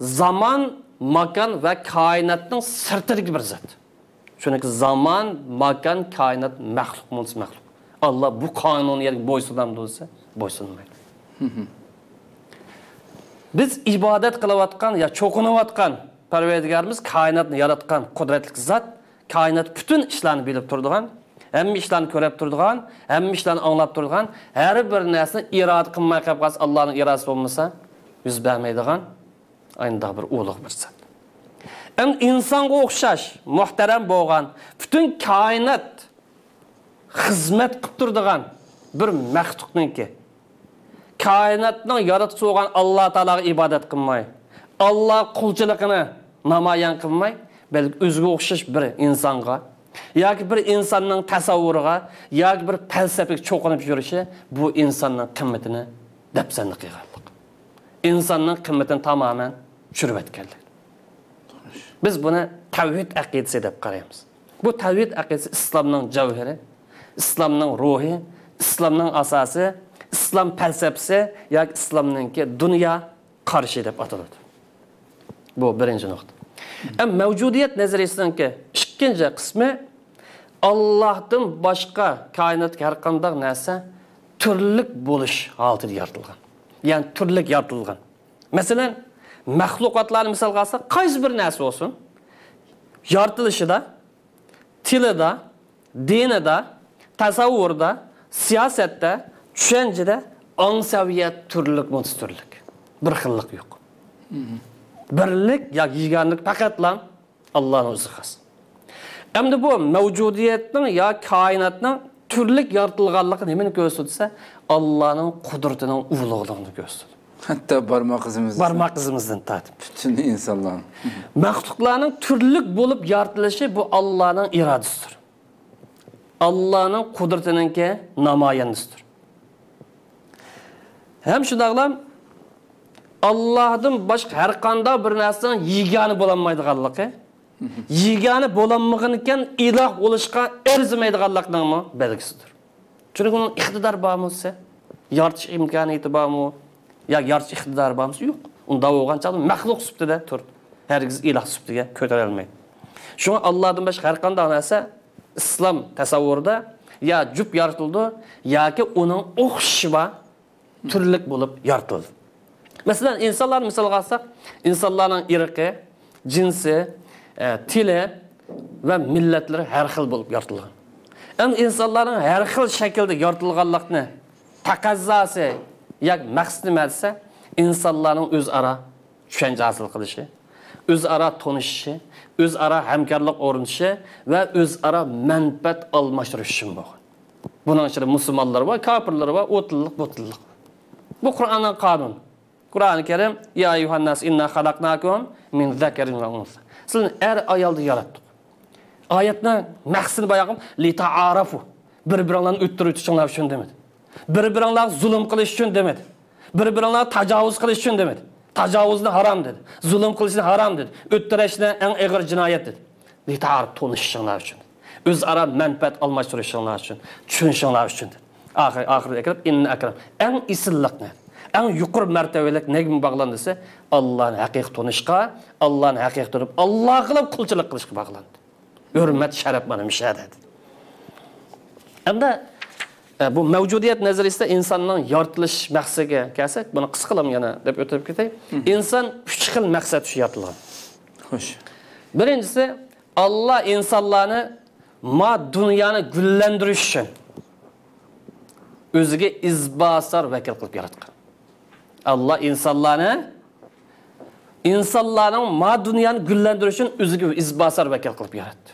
zamon makon va koinotning sirtidagi bir zot. Chunki zamon makon koinot maxluq bo'lsa maxluq olloh bu qonuniyatga bo'ysunamdi desa bo'ysunmaydi biz ibodat qilayotgan yo cho'qinayotgan parvardigorimiz koinotni yaratgan qudratli zot koinot butun ishlarni bilib turadigan hamma ishlarni ko'rib turadigan hamma ishlarni anglab turadigan har bir narsani iroda qilmay qolib qolsa allohning irodasi bo'lmasa yuz bermaydigan ayndaq bir ulug' bir zot Ən инсанға oxşaş, мұхтарам болған, бүтін kainat қызмет qılıb бір bir məxluqnunki. Kainatın yaratıcısı olan Allah Taala ibadət qılmay, Allah qulçuluğunu namayan qılmay, bəlkə özünə oxşaş bir insanğa yoki bir insonning tasavvuriga yoki bir falsafaga cho'qinib yurishi bu insonning qimmatini dafsanda insonning qimmatini tamoman tushirib aytganlik біз бұны тәухид ақидасы деп қараймыз бұл тәухид ақидасы исламның жауһары исламның рухы исламның асасы ислам пәлсәпсі яки исламныңки дүния қаршы деп аталады бұл бірінші нұқта әм мәвжудиет нәзіресініңки ikkinchi qismi Allohdan boshqa koinotga har qanday narsa turlik bo'lish holatida yaratilgan. Ya'ni turlik yaratilgan. Maxluqotlarni misolga olsak qaysi bir narsa bo'lsin yoritilishida tilida dinida tasavvurda siyosatda tushunchada onsaviyat turlik turlik bir xillik yo'q birlik yoki yeganlik faqatla allohni o'zi xos endi bu mavjudiyatning yo koinotning turlik yoritilganligi nimani ko'rsatsa allohning qudratining ulug'ligini ko'rsatadi hatto barmoq izimiz barmoq izimizdan tortib butun insonlar [LAUGHS] maxluqlarning turlik bo'lib yoritilishi bu allohning irodasidir allohning qudratiniki namoyandisidir ham shundoqlam allohdan boshqa har qanday bir narsani yegani bo'lolmaydiganligi [LAUGHS] yegani bo'lolmagan ekan iloh bo'lishga arzimaydiganlikning belgisidir. Chunki uni iqtidor bormi desa yoritish imkoniyati bormi Ya yarış iqtidarı barmı? Yox. Onda olğan çağda məxluq sübtidə tur. Hər giz ilah sübtiyə kötərəlmək. Şuna Allahdan başqa hər qanda nəsə İslam təsəvvürdə ya cüb yaratıldı, ya ki onun oxşıva türlük olub yaratıldı. Məsələn, insanlar misalga alsaq, insanların irqi, cinsi, e, tili və millətləri hər xil olub yaratılған. Əm insanların hər xil şəkildə yaratılğanlığını təqəzzası, yoki maqsadi nima desa insonlarning o'zaro tushuncha hosil qilishi o'zaro tanishishi o'zaro hamkorlik o'rnatishi va o'zaro manfaat almashtirish uchun bo'lgan buning ichida musulmonlar bor kofirlar bor u tillik bu qur'onning qonuni qur'oni karim ya yuhannas inna xalaqnakum min zakarin va unsa. Sizni er ayolni yaratdik oyatni maqsadi boyag'i li taarafu. Bir biringlarni o'ttirib o'tishinglar uchun бір біріңларға зұлым қылыш үшін демеді бір біріңларға тажауыз қылыш үшін демеді тажауызны харам деді зұлым қылышны харам деді өттірәшіне ең ығыр жинаят деді бейтар тонышыңлар үшін өз ара мәнпәт алмаштырышыңлар үшін түшінішіңлар үшін деді ақыр ақыр әкіріп ин әкірім ең исіллік не ең юқыр мәртебелік неге бағланды десе алланы хақиқ тонышқа алланы хақиқ тұрып алла қылып құлшылық қылышқа бағланды өрмәт шәрәп мана мүшә деді bu mavjudiyat nazariyasida insonning yoritilish maqsadiga kelsak buni qisqalam yana deb o'tib ketay. İnson uch xil maqsad uchun yoritilgan xo'sh. Birinchisi olloh insonlarni ma dunyoni gullantirish uchun o'ziga izbosar vakil qilib yaratgan. Alloh insonlarni insonlarning ma dunyoni gullantirish uchun o'ziga izbosar vakil qilib yaratdi.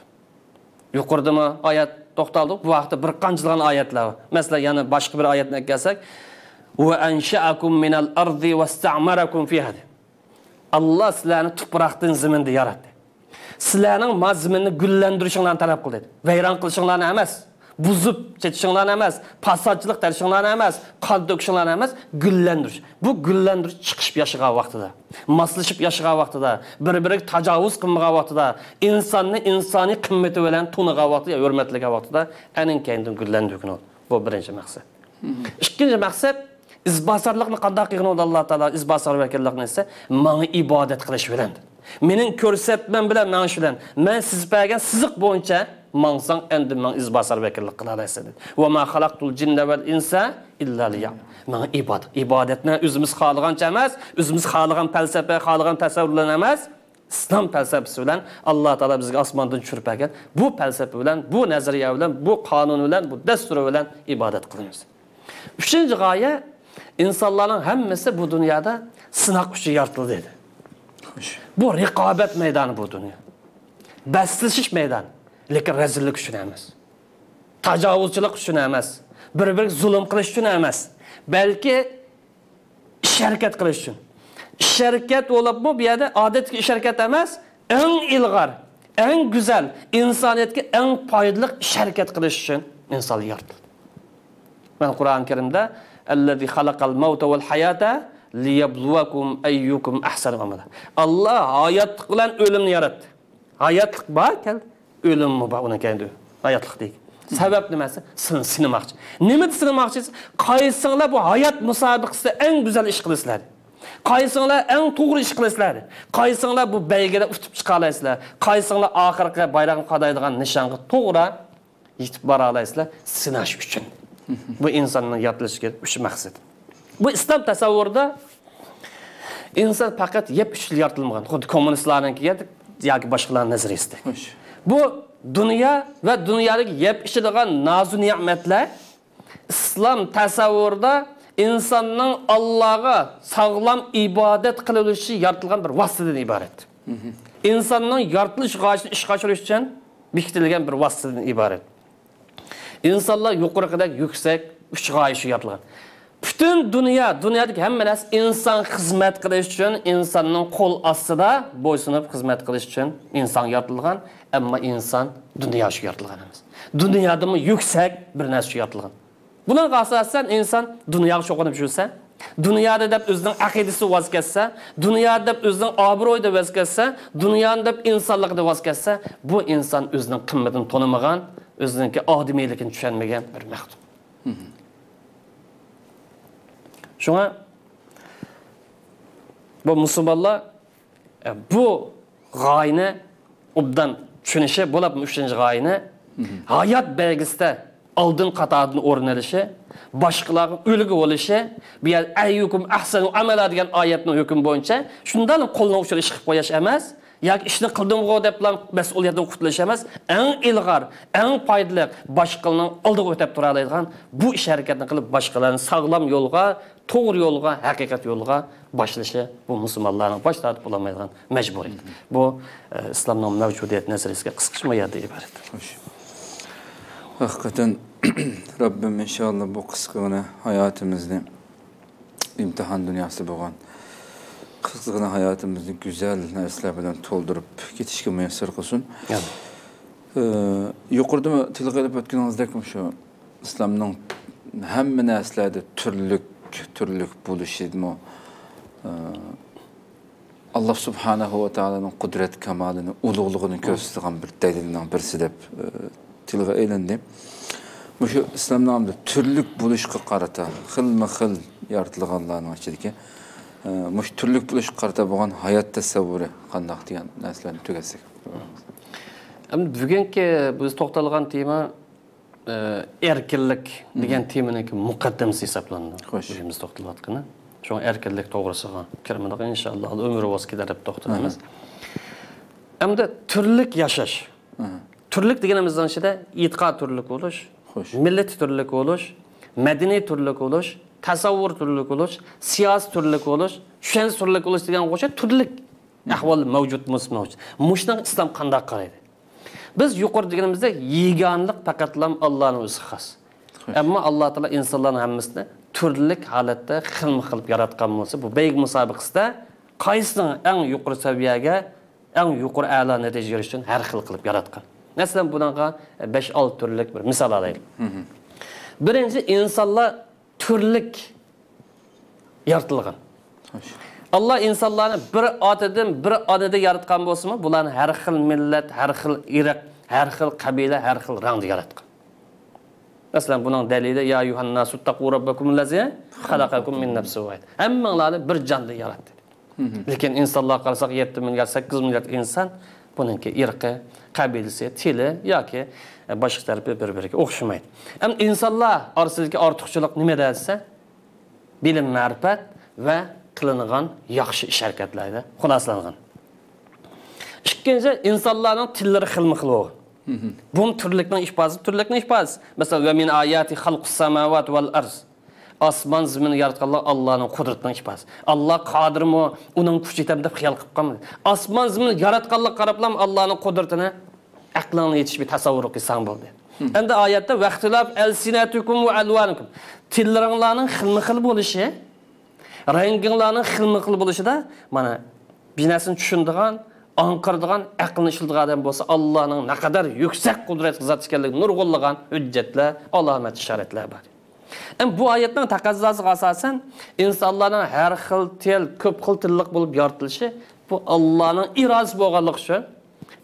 Yuqoridami oyat to'xtaldik. Bu vaqtda bir qanchagan oyatlar masalan yana boshqa bir oyatni kelsak alloh sizlarni tuproqdan zaminni yaratdi. Sizlarning mazminni gullantirishinglarni talab qildi vayron qilishinglarni emas. Buzib ketishinglarni emas passatchilik qilishinglarni emas qon to'kishinglarni emas gullantirish. Bu gullantirish chiqishib yashagan vaqtida moslashib yashagan vaqtida bir biriga tajovuz qilmagan vaqtida insonni insoniy qimmati bilan tunigan vaqtida hurmatlagan vaqtida anin keyin gullantirgan bu birinchi maqsad. Ikkinchi maqsad izbosarlikni qanday qilgan alloh taolo izbosar vakillikni esa manga ibodat qilish bilan. Mening ko'rsatmam bilan mana shu bilan. Man siz siziq bo'yicha mansang endi man izbosar vakillik qila olasan dedi. Va ma xalaqtul jinna val insa illa liyam mana ibodat ibodatni o'zimiz xohlagancha emas o'zimiz xohlagan falsafa xohlagan tasavvurlar emas islom falsafasi bilan alloh taolo bizga osmondan tushirib bergan. Bu falsafa bilan bu nazariya bilan bu qonun bilan bu dastur bilan ibodat qilamiz. Uchinchi g'oya insonlarning hammasi bu dunyoda sinoq uchun yoritildi dedi. Bu raqobat maydoni bu dunyo. Baslashish maydoni lekin razillik uchun emas. Tajovuzchilik uchun emas. Bir biriga zulm qilish uchun emas. Balki ish harakat qilish uchun. İsh harakat bo'libmi bu yerda odatga ish harakat emas eng ilg'or eng go'zal insoniyatga eng foydali ish harakat qilish uchun inson yaratildi. Mana qur'oni karimda allazi xalaqal mavta val hayata liyabluvakum ayyukum ahsanu amala. Alloh hayotlik bilan o'limni yaratdi. Hayotlik bor keldi o'limmi bor uni kendi hayotlik deydi. Sabab nimasi? Seni sinamoqchi nimada sinamoqchisiz qaysinglar bu hayot musobaqasida eng go'zal ish qilasizlar qaysinglar eng to'g'ri ish qilasizlar qaysinglar bu baygada utib chiqa olasizlar. Qaysinglar oxirgi bayroqni qadaydigan nishonga to'g'ri yetib bora olasizlar sinash uchun. Bu insonni yodlashiga uch maqsad. Bu islom tasavvurida inson faqat yeb ichib yoritilmagan xuddi kommunistlarnikiga yoki boshqalarni nazariyasida. Bu dünya və dünyadakı yepyeni nazu nemətlər İslam təsəvvürdə insanın Allah'a sağlam ibadət qılılışı yaratılған bir vasitədən ibarət. İnsanın yaratılış gayesini işə keçirmək üçün biçilən bir vasitədən ibarət. İnsanlar yuqorqadək yüksək üç gayesi yaratılған. Bütün dünya, dünyadaki həmmələs insan xizmət qilish üçün, insanın qol astında boysunub xizmət qilish üçün insan yaratılğan, amma insan dünya üçün yaratılğan emas. Dünyada mı yüksək bir nəsə yaratılğan. Bunun əsasən insan dünyaya şoqlanıb жүрsə, dünyada deyib özünün əqidəsi vaz keçsə, dünyada deyib özünün obroyu da vaz keçsə, dünyada deyib insanlığı da vaz keçsə, bu insan özünün qiymətini tanımağan, özününki adimiylikini düşənməyən bir məxluq. шуңа бұл мұсылманлар бұл ғайны ұбдан түшініші болып үшінші ғайны hayat belgisinde aldın katadın ornelişi, başkaların ölgü oluşu, bir yer eyyukum ahsenu amela diyen ayetinin hüküm boyunca, şundan koluna uçur iş koyaş yoki ishni qildimg'u deb mas'uliyatdan qutulish emas eng ilg'or eng foydali boshqalarni oldiga o'tab tura bu ish harakatni qilib boshqalarni sog'lom yo'lga to'g'ri yo'lga haqiqat yo'lga boshlashi bu musulmonlarning bosh tortib bo'lolmaydigan majburiyat bu e, islomning mavjudiyat nazariyasiga qisqashma yerda iborat Hakikaten [CLEARS THROAT] Rabbim inşallah bu kıskını hayatımızda imtihan dünyası boğan kızgına hayatımızı güzel neslebilen толдырып кетишке müyesser қылсын. Yani. Ee, yokurdum tilik edip ötkünüzdekmiş şu İslam'ın hem neslerde türlük türlük buluşidmo. Ee, Allah Subhanahu ve Taala'nın kudret kemalini, ululuğunu gösteren bir delilden birisi dep e, tilga eğlendi. Bu şu İslam türlük buluşka karata. Э, мүш түрлік бұлыш қарта болған хаят тәсәуірі қандақ деген нәрселерді түгесек бүгінгі біз тоқталған тема erkinlik degan temaniki muqaddimasi hisoblanadi xo'sh biz to'xtalayotgani shu erkinlik to'g'risiga kirmadik inshaalloh umri voz ketar deb to'xtalamiz hamda turlik yashash turlik deganimizni ichida e'tiqod turlik түрлік. millat turlik bo'lish madaniy turlik bo'lish tasavvur turlik bo'lish siyosiy turlik bo'lish tushuncha turlik bo'lish degan qo'sha turlik ahvol mavjud mavjud mushuni islom qandoq qaraydi? Biz yuqori deganimizdek yeganlik faqatlam allohni o'zi xos ammo alloh taolo insonlarni hammasini turlik holatda xilma xil yaratgan bo'lsa bu bayg musobaqasida qaysini eng yuqori saviyaga eng yuqori a'lo natija erish uchun har xil qilib yaratgan. Masalan bunaqa besh olti turlik bir misol olaylik. Birinchi insonlar turlik yaratilgan. Alloh insonlarni bir otadan bir onadan yaratgan bo'lsinmi bularni har xil millat har xil irq har xil qabila har xil rangda yaratgan. Masalan buning dalili ya yuhannasu taqu robbakum allazi xalaqakum min nafsin vahid hammanglarni bir jondan yaratdi. Lekin insonlarga qarasak yetti milliard sakkiz milliard inson buniki irqi qabilasi tili yoki boshqa tarafi bir biriga o'xshamaydi ham insonlar orasidagi ortiqchilik nimada desa bilim ma'rifat va qilingan yaxshi ish harakatlarda xulosalangan ikkinchi insonlarning tillari xilma xil bo'lgan bu turlikning ifodasi turlikning ifodasi masalan va min ayati xalqus samawat val arz osmon zaminni yaratganlar allohning qudratining ifodasi alloh qodirmi uning kuchi yetam deb xiyol qilib qolmadi osmon zaminni yaratganlik qarablam qudratini aqlingni yetishib tasavvur qilsang bo'ldi. Endi oyatda vaqtilab alsinatukum va alvanukum tillaringlarning xilma xil bo'lishi ranginglarning xilma xil bo'lishida mana binasini tushundigan anqirdigan aqlni ishlatadigan odam bo'lsa allohning naqadar yuksak qudratli zot ekanligini nurg'unlagan hujjatlar alomat ishoratlar bor. Endi bu oyatning taqozzosiga asosan insonlarning har xil til ko'p xil tilliq bo'lib yoritilishi bu allohning irodasi bo'lganligi uchun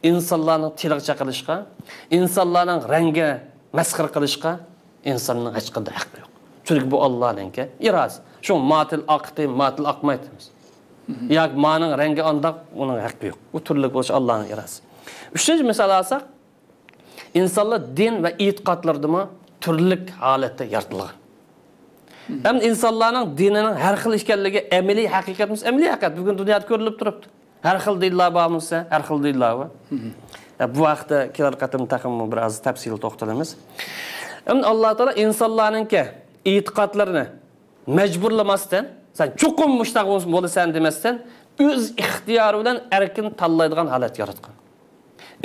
insonlarning tiliga chaqirishga insonlarning rangi masxir qilishga insonning hech qanday haqqi yo'q chunki bu allohniki irodasi shu matil oqdi matil oqmaydi yoki maning rangi andoq uning haqqi yo'q u turli bo'lishi allohning irodasi uchinchi misol olsak insonlar din va e'tiqodlardimi turli holatda yaratilgan ham insonlarning dinining har xil ekanligi amaliy haqiqatimiz amaliy haqiqat bugun dunyoda ko'rilib turibdi har әрқыл дейла бамысы әрқыл дейла бұл уақытта келар қатым тақым бір аз тәпсилі тоқталамыз ын алла тағала инсанларныңке итқатларны мәжбүрламастан сен чұқым мұштақ болысан деместен өз ихтияры білән әркін таллайдыған халат яратқан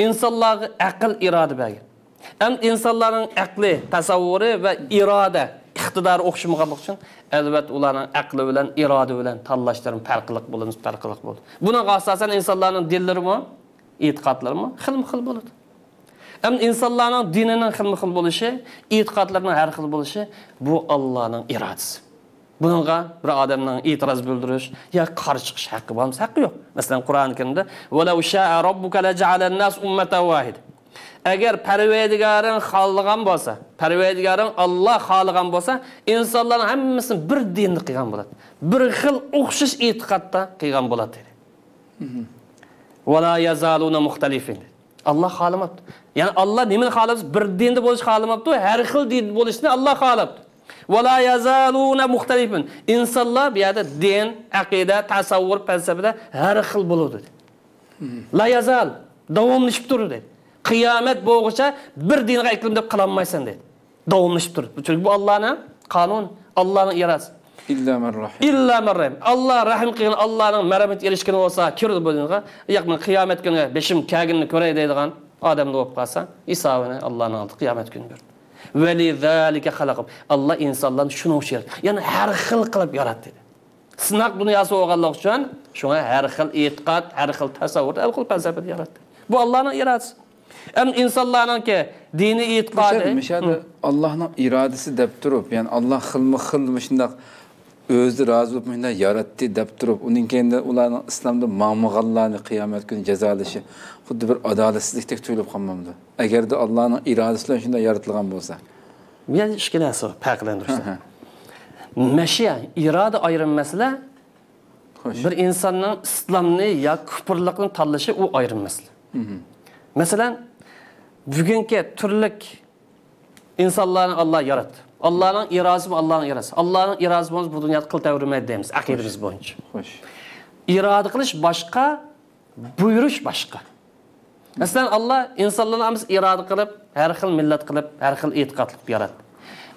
инсанларға ақыл ирада бәген әм инсанларның ақлы тасаввуры ва ирада iqtidori o'xshamaganligi uchun albatta ularning aqli bilan iroda bilan tanlashlari farqli bo'ladi farqli bo'ldi. Bunaqa asosan insonlarning dillarimi e'tiqodlarimi xilma xil bo'ladi. Ham insonlarning dinining xilma xil bo'lishi e'tiqodlarining har xil bo'lishi bu allohning irodasi. Bunga bir odamning e'tiroz bildirish yo qarshi chiqish haqqi bormi? Haqqi yo'q. Masalan qur'oni karimda agar parvardigoring xohlagan bo'lsa parvardigoring olloh xohlagan bo'lsa insonlarni hammasini bir dinni qilgan bo'ladi bir xil o'xshash e'tiqodda qilgan bo'ladi dedi. Alloh xohlamabdi ya'ni olloh nimani xohlabdi bir dinda bo'lish xohlamabdi har xil din bo'lishni olloh xohlabdi vala yazaluna muhtalifin insonlar bu yerda din aqida tasavvur falsafada har xil bo'ladi dedi. La yazal davomlashib turdi dedi. Qiyomat bo'lguncha bir dinga iklim deb qilolmaysan dedi davomlashib turdi chunki bu ollohni qonun ollohni irodasi alloh rahim. Qilgan allohning marhamatiga erishgan bo'lsa kirdi bu dinga yaqin qiyomat kuni beshim kaginni ko'ray deydigan odamni bo'lib qolsa hisobini allohni oldi qiyomat kuni berdi alloh insonlarni shuning uchun yaratdi ya'ni har xil qilib yaratdi dedi. Sinoq dunyosi bo'lganligi uchun shunga har xil e'tiqod har xil tasavvur har xil falsafa yaratdi bu allohning Hem insanların ki dini itikadı. itiqadı. Müşahede Allah'ın iradesi deyip durup, yani Allah hılmı hılmı şundak özü razı olup müşünde yarattı deyip durup, onun kendi ulan İslam'da mamugallarını kıyamet günü cezalışı, bu da bir adaletsizlik tek tüylüp kalmamdı. Eğer de Allah'ın iradesi iradesiyle şunda yaratılgan bolsa. Yani işkilesi, peklendirsin. Meşiye, irade ayrım mesele, bir insanın İslam'ını ya kıpırlıkını talışı o ayrım mesele. Hı hı. Masalan bugungi turlik insonlarni olloh yaratdi allohning irodasi allohning irodasi allohning irodasi bo'lmasa bu dunyoda qil tavrmaydi deymiz aqidamiz bo'yicha xo'sh iroda qilish boshqa buyurish boshqa masalan alloh insonlarni iroda qilib har xil millat qilib har xil e'tiqod qilib yaratdi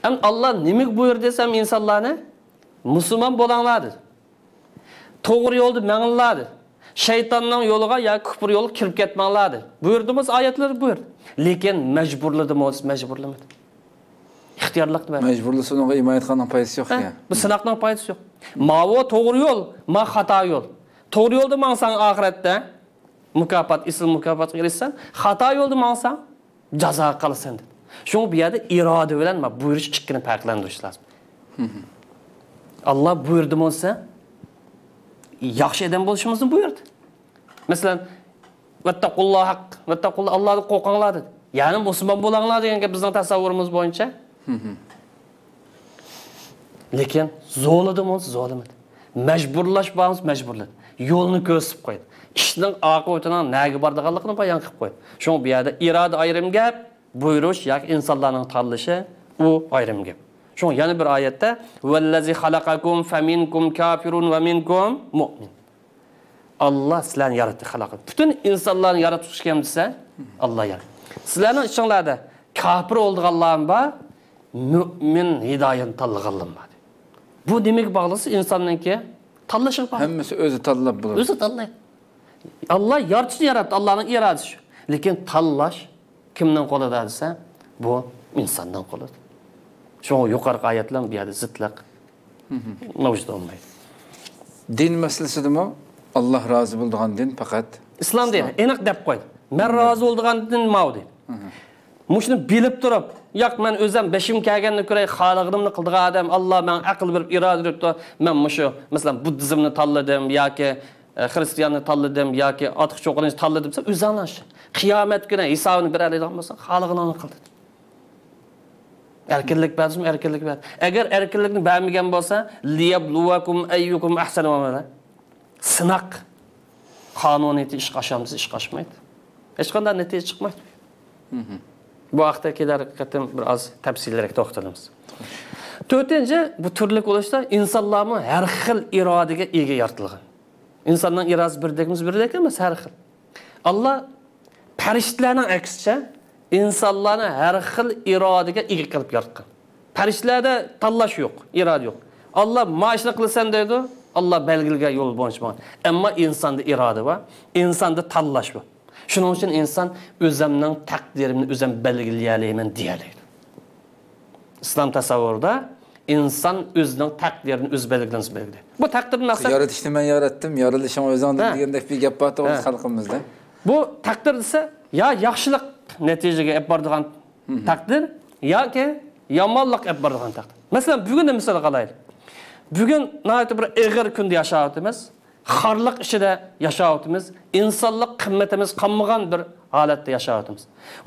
ham alloh nimaga buyurdi desam insonlarni musulmon bo'linglar dedi to'g'ri yo'lda dedi shaytonning yo'liga yo kufr yo'liga kirib ketmanglar dedi. Buyurdimi oyatlar buyurdi. Lekin majburladimi majburlamadi ixtiyorlik nima majburlasa unga imoyat qilganning foydasi yo'q ekan bu sinoqning foydasi yo'q. Mavo to'g'ri yo'l ma xato yo'l. To'g'ri yo'lda mansang oxiratda mukofot ism mukofotga erishsan xato yo'lda mansang jazo qilasan dedi. Shu bu yerda iroda bilan buyurish ikkini farqlantirish lozim alloh buyurdi bo'lsa yaxshi odam bo'lishimizni buyurdi. Masalan vattaqulloh haq vattaqulloh allohni qo'rqinglar dedi. Ya'ni musulmon bo'linglar degan gap bizning tasavvurimiz bo'yicha. Lekin zo'lidimi o'zi zo'limidi majburlash bormiz majburladi. Yo'lni ko'rsatib qo'ydi. İshning oqibatining nagi bordiganligini bayon qilib qo'ydi. Shu bu yerda iroda ayrim gap buyurish yoki insonlarning tanlashi u ayrim gap shu yana bir oyatda vallazi xalaqakum faminkum kafirun va minkum mu'min. Allah sizlarni yaratdi xalaqi. Butun insonlarni yaratib kim desa alloh yaratdi. Sizlarni ichinglarda kofir bo'lganlar bor mo'min hidoyatni tanlaganlar bor. Bu demak bog'lisi insonniki tanlashi bor hammasi o'zi tanlab bo'ladi. O'zi tanlaydi alloh yaratishni yaratdi allohning irodasi shu. Lekin tanlash kimning qo'lida desa bu insondan qo'lida shu yuqorqi oyatlar bu yerda zidliq mavjud bo'lmaydi din masalasidami alloh rozi bo'ladigan din faqat islom deydi aniq deb qo'ydi man rozi bo'ladigan din mau deydi mushuni bilib turib yo'q man o'zim beshim kelganni ko'ray xohlaganimni qildigan odam alloh man aql berib iroda beribdi man mushu masalan buddizmni tanladim yoki xristianni tanladim yoki cho'qini tanladim desa qiyomat kuni hisobini beradigan bo'lsa xohlaganini qildi erkinlik berdimi erkinlik berdi agar erkinlikni bermagan bo'lsa liyabluvakum ayyukum ahsanu amala sinoq qonuniyati ish qilamiz ish qilishmaydi hech qanday natija chiqmaydi. Bu haqda kelar qatim biroz tafsilroq to'xtalamiz. To'rtinchi bu turli bo'lishda insonlarni har xil irodaga ega yoritilgan insonning irodasi birdekmiz birdek emas har xil. Alloh farishtalarning aksicha insonlarni har xil irodaga ega qilib yaratgan farishtalarda tanlash yo'q iroda yo'q olloh mana shuni qilasan deydi olloh belgilagan yo'l bo'yicha ammo insonda iroda bor insonda tanlash bor shuning uchun inson o'zimning taqdirimni o'zim belgilayalayman deyalaydi islom tasavvurida inson o'zining taqdirini o'zi belgilash belgilaydi bu taqdir maqsad yaratishni man yaratdim yorilishim o'zimdir degandek bir gap bor to'g'ri xalqimizda bu taqdir desa yo yaxshilik natijaga olib boradigan taqdir yoki yomonlik olib boradigan taqdir. Masalan bugunni misol qilaylik bugun bir ig'ir kunda yashayapmiz xorliq ichida yashayapmiz insonlik qimmatimiz qolmagan bir holatda yashayapmiz.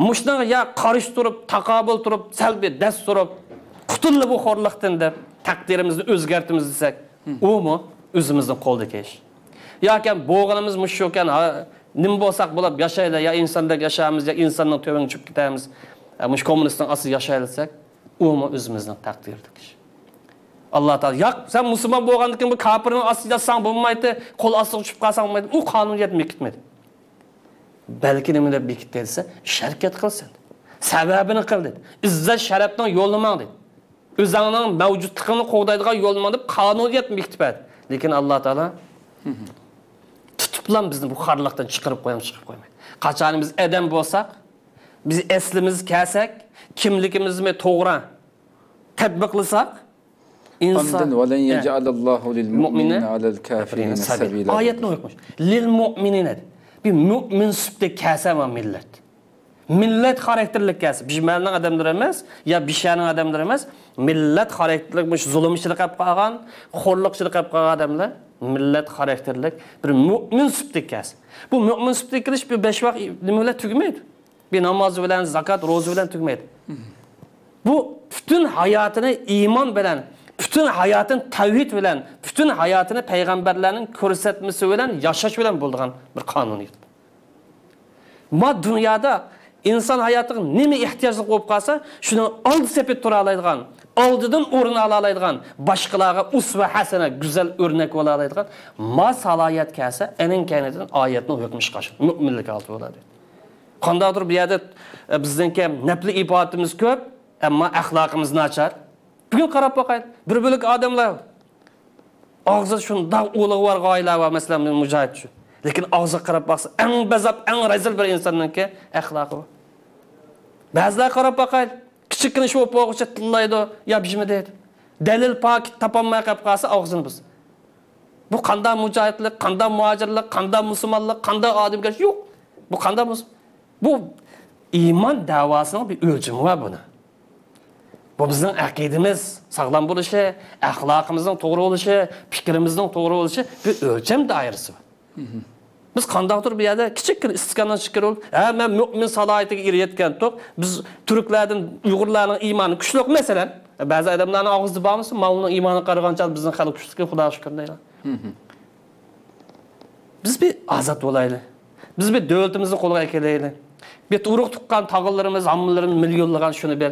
Mushnaga yo qarish turib taqobil turib salbiy dast turib qutuldi bu xo'rliqdan deb taqdirimizni o'zgartimiz desak umi o'zimizni qo'lidagi ish yoki bo'g'inimiz mushu ekan ha, nima bo'lsak yashaylik yo insondek yashaymiz yo insonning tubiga tushib ketamiz mush kommunistning ostida yashaylik desak umi o'zimizning taqdirdagi ish alloh taolo yo'q sen musulmon bo'lgandan keyin bu kofirni ostida yotsang bo'lmaydi qo'l ostiga tushib qolsang bo'lmaydi u qonuniyat bekitmaydi balki nima deb bekitdi desa sharkat qilsin sababini qil dedi. İzzat sharafning yo'lini mang dedi o'zingning mavjudligini qo'g'daydigan yo'lni mang deb qonuniyat bekitib berdi lekin alloh taolo bulan bizni bu xorliqdan chiqarib qo'yam chiqib qo'ymaydi qachon biz adam bo'lsak biz eslimiz kelsak kimligimizni to'g'ri tatbiqlasak inson oyatni o'qimish lil mo'minin bir mo'min sutda kelsa va millat millat xarakterli kelsa bishmanning odamlari emas yo bishaning odamlari emas millat xarakterli zulm ichida qolib qolgan xo'rliq ichida qolib qolgan odamlar millat xarakterlik bir mo'min subdek bu mo'min subdek qilish bu besh vaqt nima bilan tugmaydi? Bu namoz bilan zakot ro'za bilan tugmaydi. Bu butun hayotini iymon bilan butun hayotini tavhid bilan butun hayotini payg'ambarlarning ko'rsatmasi bilan yashash bilan bo'lgan bir qonuniyat. Ma dunyoda inson hayotiga nima ehtiyojlik bo'lib qolsa shuni old sepib tura oladigan oldidan o'rin ola oladigan boshqalarga usva hasana go'zal o'rnak bo'la oladigan ma saloyat kelsa anin kanidan oyatni hukmi chiqishi mo'minlik olti bo'ladi qandaydir bu yerda bizniki napli ibodatimiz ko'p ammo axloqimiz nachar bugun qarab boqayin bir bo'lik odamlar og'zi shundoq ulug'vor g'oyalar bor masalan lekin ağzı qarab baxsa, ən ən bir Ba'zilar qarab boqaylik, kichikgina shu o'poqcha tillaydi, yo deydi. Dalil pok topolmay qolib qolsa og'zini buz. Bu qanday mujohidlik, qanday muhojirlik, qanday musulmonlik, qanday odamgarchilik yo'q. Bu qanday mus- Bu iymon davosining bir o'lchami bor buni. Bu bizning aqidamiz sog'lom bo'lishi, axloqimizning to'g'ri bo'lishi, fikrimizning to'g'ri bo'lishi bir o'lcham doirasi. Biz qandaqdir bir yerda kichikgina istiqomdan chiqar bo'lib, ha men mu'min salohiyatiga eriyotgan to'q, biz turklardan Uyg'urlarning iymoni kuchli masalan, ba'zi odamlarning og'zida bormisa, mavluni iymoni qaragancha bizning xalq kuchli, xudo shukr deylar. Biz bir ozod bo'laylik. Biz bir davlatimizni qo'lga kelaylik. Bir urug' tuqqan tog'illarimiz, ammalarimiz millionlagan shuni bir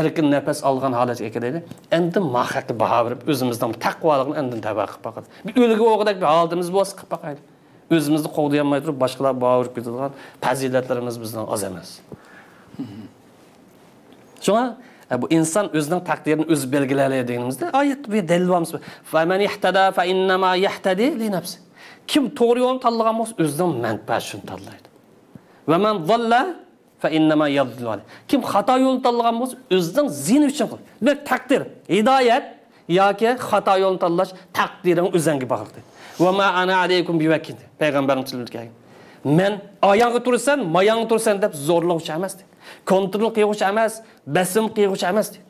erkin nafas olgan holatga kelaylik. Endi mahaqqa baho berib o'zimizdan taqvoligini endi tavba qilib boqadi. Bir o'ligi o'g'dak bir holatimiz bo'lsa qilib boqaylik. O'zimizni qo'g'dayolmay turib boshqalar borib ketadigan fazilatlarimiz bizdan oz emas. Shunga e, bu inson o'zining taqdirini o'zi belgilaydi deganimizda oyat bu kim to'g'ri yo'lni tanlagan bo'lsa o'zining manfaati shuni tanlaydi. Va man kim xato yo'lni tanlagan bo'lsa o'zining zini uchun qiladi. Taqdir hidoyat yoki xato yo'lni tanlash taqdiring o'zingga bog'liq deydi va ma ana alaykum bivakil payg'ambarimiz kelgan men oyog'i tursan moyog'i tursan deb zo'rlovchi emas deydi kontrol qilg'uvchi emas basim qilg'uvchi emas deydi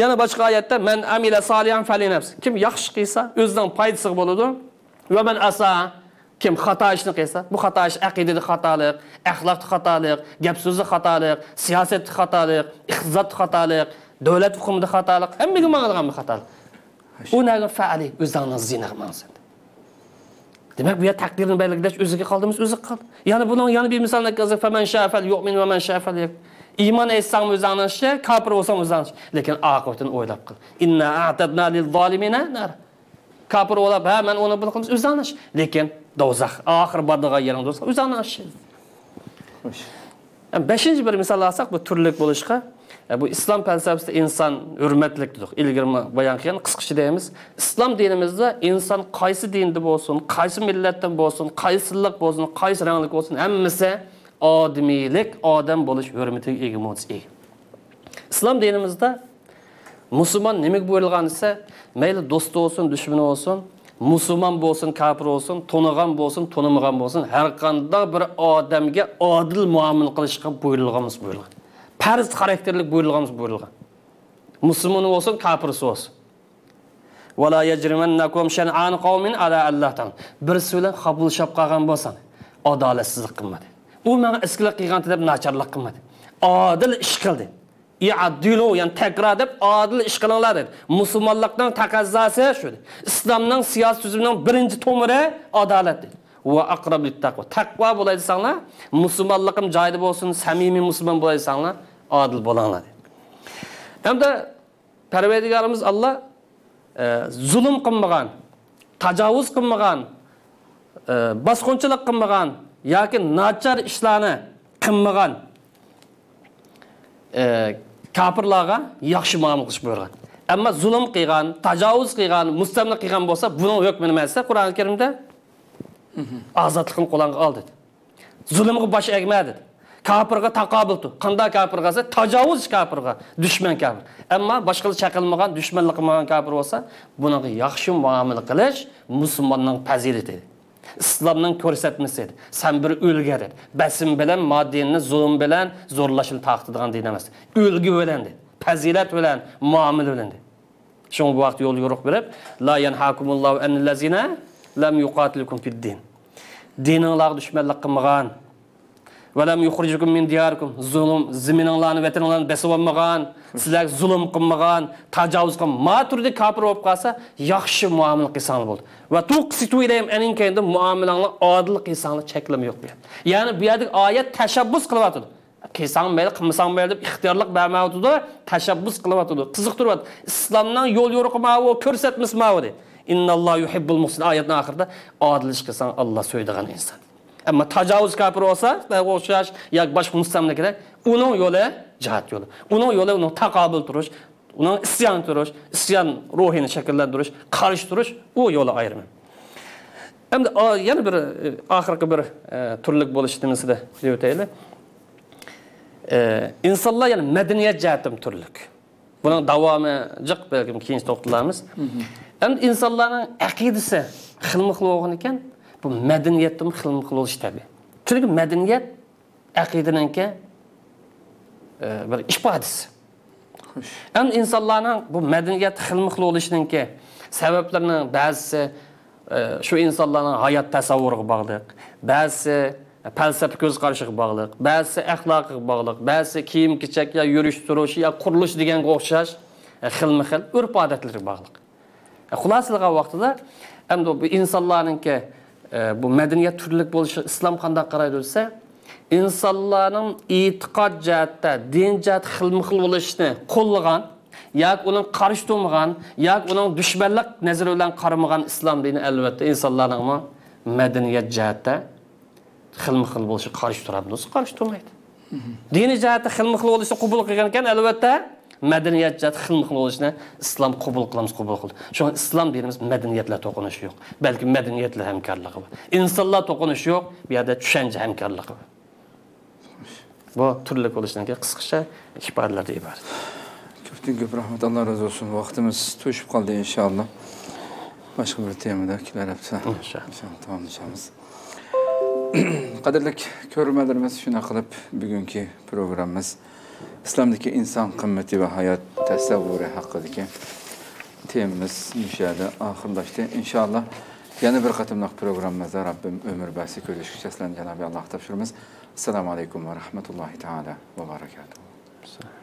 yana boshqa oyatda man amila solihan fali nafs kim yaxshi qilsa o'zining foydasiga bo'ladi va man asa kim xato ishni qilsa bu xato ish aqidada xatolik axloqda xatolik gap so'zda xatolik siyosatda xatolik iqtisodda xatolik davlat hukmida xatolik hammaga bir xatolik u naga faali o'zingni zina qilmangsan demak bu yer taqdirni belgilash o'ziga qoldimiz o'zi qoldi yana buni yana bir misolni aytgansak faman shafal yu'min va man shafal iymon etsang o'zingni ishi kofir bo'lsang o'zingni lekin oqibatini o'ylab qil inna a'tadna lil zolimina nar kofir bo'lib ha man uni buni qilamiz o'zingni ish lekin do'zax oxiri boradigan yering do'zax o'zingni ishi beshinchi bir misol olsak bu turlik bo'lishga bu islom falsafasida inson hurmatlik dedik ilgari bayon qilgan qisqacha deymiz islom dinimizda inson qaysi dinda bo'lsin qaysi millatdan bo'lsin qaysi silliq bo'lsin qaysi ranglik bo'lsin hammasi odimiylik odam bo'lish hurmatiga ega ega islom dinimizda musulmon nimaga buyurilgan desa mayli do'sti bo'lsin dushmani bo'lsin musulmon bo'lsin kofir bo'lsin to'nigan bo'lsin to'nimagan bo'lsin har qanday bir odamga odil muomala qilishga buyurilganmiz buyurilgan parz xarakterlik buyurilganmiz buyurilgan. Musulmoni bo'lsin kofirsi bo'lsin. Birisi bilan qabulshab qolgan bo'lsan adolatsizlik qilmadi. U manga iskilik qilgan deb nacharlik qilmadi. Odil ish qildi. Iaddilu ya'ni takror deb odil ish qilinglar dedi. Musulmonlikning taqozosi shu islomning siyosiy tuzumining birinchi tomiri adolat dedi. Va aqrab taqvo taqvo bo'lay desanglar musulmonligim joyida bo'lsin samimiy musulmon bo'lay desanglar odil bo'linglar. Hamda parvardigorimiz alloh e, zulm qilmagan tajovuz qilmagan e, bosqinchilik qilmagan yoki nachar ishlarni qilmagan e, kofirlarga yaxshi muomala qilish buyurgan ammo zulm qilgan tajovuz qilgan mustamlik qilgan bo'lsa buni hukmi nima desa qur'oni karimda azadlığın qolanğı al dedi. Zulmün baş əymə dedi. Kafirğa taqabul tu. Qanda kafirğası təcavüz kafirğa, düşmən kafir. Amma başqalı çaqılmagan, düşmənlik qılmagan kafir olsa, bunağı yaxşı muamil qilish musulmonning fazilatidir. islomning ko'rsatmasidir san bir o'lga dedi basm bilan moddinni zulm bilan zo'rlashni taqtidigan din emas o'lgi bilan dedi fazilat bilan muomila bilan dedi shuning bu vaqt yo'l yo'riq berib la yanhakumullohu anil lazina lam yuqatilukum fid din dininglarga dushmanlik qilmagan valam yuxrijukum min diyarikum zulm zimininglarni vataninglarni besib olmagan sizlarga zulm qilmagan tajovuz qilmagan ma turda kofir bo'lib qolsa yaxshi muomala qilsanglar bo'ldi va tuqsitu ilayhim aninkayda muomalanglar odil qilsanglar cheklama yo'q bu ya'ni bu yerda oyat tashabbus qilyotidi qilsang mayli qilmasang mayli deb ixtiyorlik bermayotidi tashabbus qilyotidi qiziqtiryapti islomning yo'l yo'riqi mau ko'rsatmasi mau deydi innalloh yuhibbul muhsin. Oyatni oxirida odil ish qilsang olloh so'ydigan inson Ama təcavüz kafir olsa ve o'xshash yoki boshqa mustamlakalar uning yo'li jihat yo'li uning yo'li uni taqobil turish uning isyon turish isyon ruhini shakllantirish qarshi turish u yo'li ayrimi endi yana bir oxirgi bir turlik bo'lish nimasida deb o'taylik insonlar yani madaniyat jihatim turlik buning davomi jiq balkim keyin to'xtalamiz endi insonlarning aqidasi xilma xil bo'lgan ekan bu madaniyatni xilma xil bo'lishi tabiiy chunki madaniyat aqidaniki e, bir ifodasi endi insonlarning bu madaniyat xilma xil bo'lishiniki sabablarning ba'zisi e, shu insonlarning hayot tasavvuriga bog'liq ba'zisi falsafa ko'z qarashiga bog'liq ba'zisi axloqiga bog'liq ba'zisi kiyim kechak yo yurish turish yo qurilish deganga o'xshash e, xilma xil urf odatlarga bog'liq хуласылыга убактыда әмді бұл инсанларныңке бұл мәдениет түрлік болышы ислам қандай қарайды десе инсанларның итиқат жәтті дин жәт хилма хил болышыны қолыған як оның қарсы тұрмаған як оның дүшмәнлік нәзір білән қарамаған ислам дини әлбәтте инсанларның мәдениет жәтті хилма хил болышы қарсы тұрады қарсы тұрмайды дини жәтті хилма хил болышын құбыл қылған кен әлбәтте madaniyat jihati xilma xil bo'lishni islom qabul qilamiz qabul qildi. Shuning islom dinimiz madaniyatlar to'qinishi yo'q. Balki madaniyatlar hamkorligi bor. Insonlar to'qinishi yo'q bu yerda tushuncha hamkorligi bor. Bu turli bo'lishdan keyin qisqacha ifodalardan iborat. Ko'pdan ko'p rahmat alloh rozi bo'lsin vaqtimiz to'shib qoldi inshaalloh. Boshqa bir temada kelar hafta inshaalloh tamomlashamiz [CLEARS THROAT] qadrli ko'rmalarimiz shunaqa qilib bugungi programmamiz İslamdakı insan qiyməti və həyat təsəvvürü haqqıdır ki, temimiz müşahidə axırlaşdı. İnşallah Yəni bir qatımlıq proqramımızda Rabbim ömür bəsi görüşük səslən Cənab-ı Allah tapşırımız. Assalamu aleykum və rəhmətullahi teala və barakatuhu.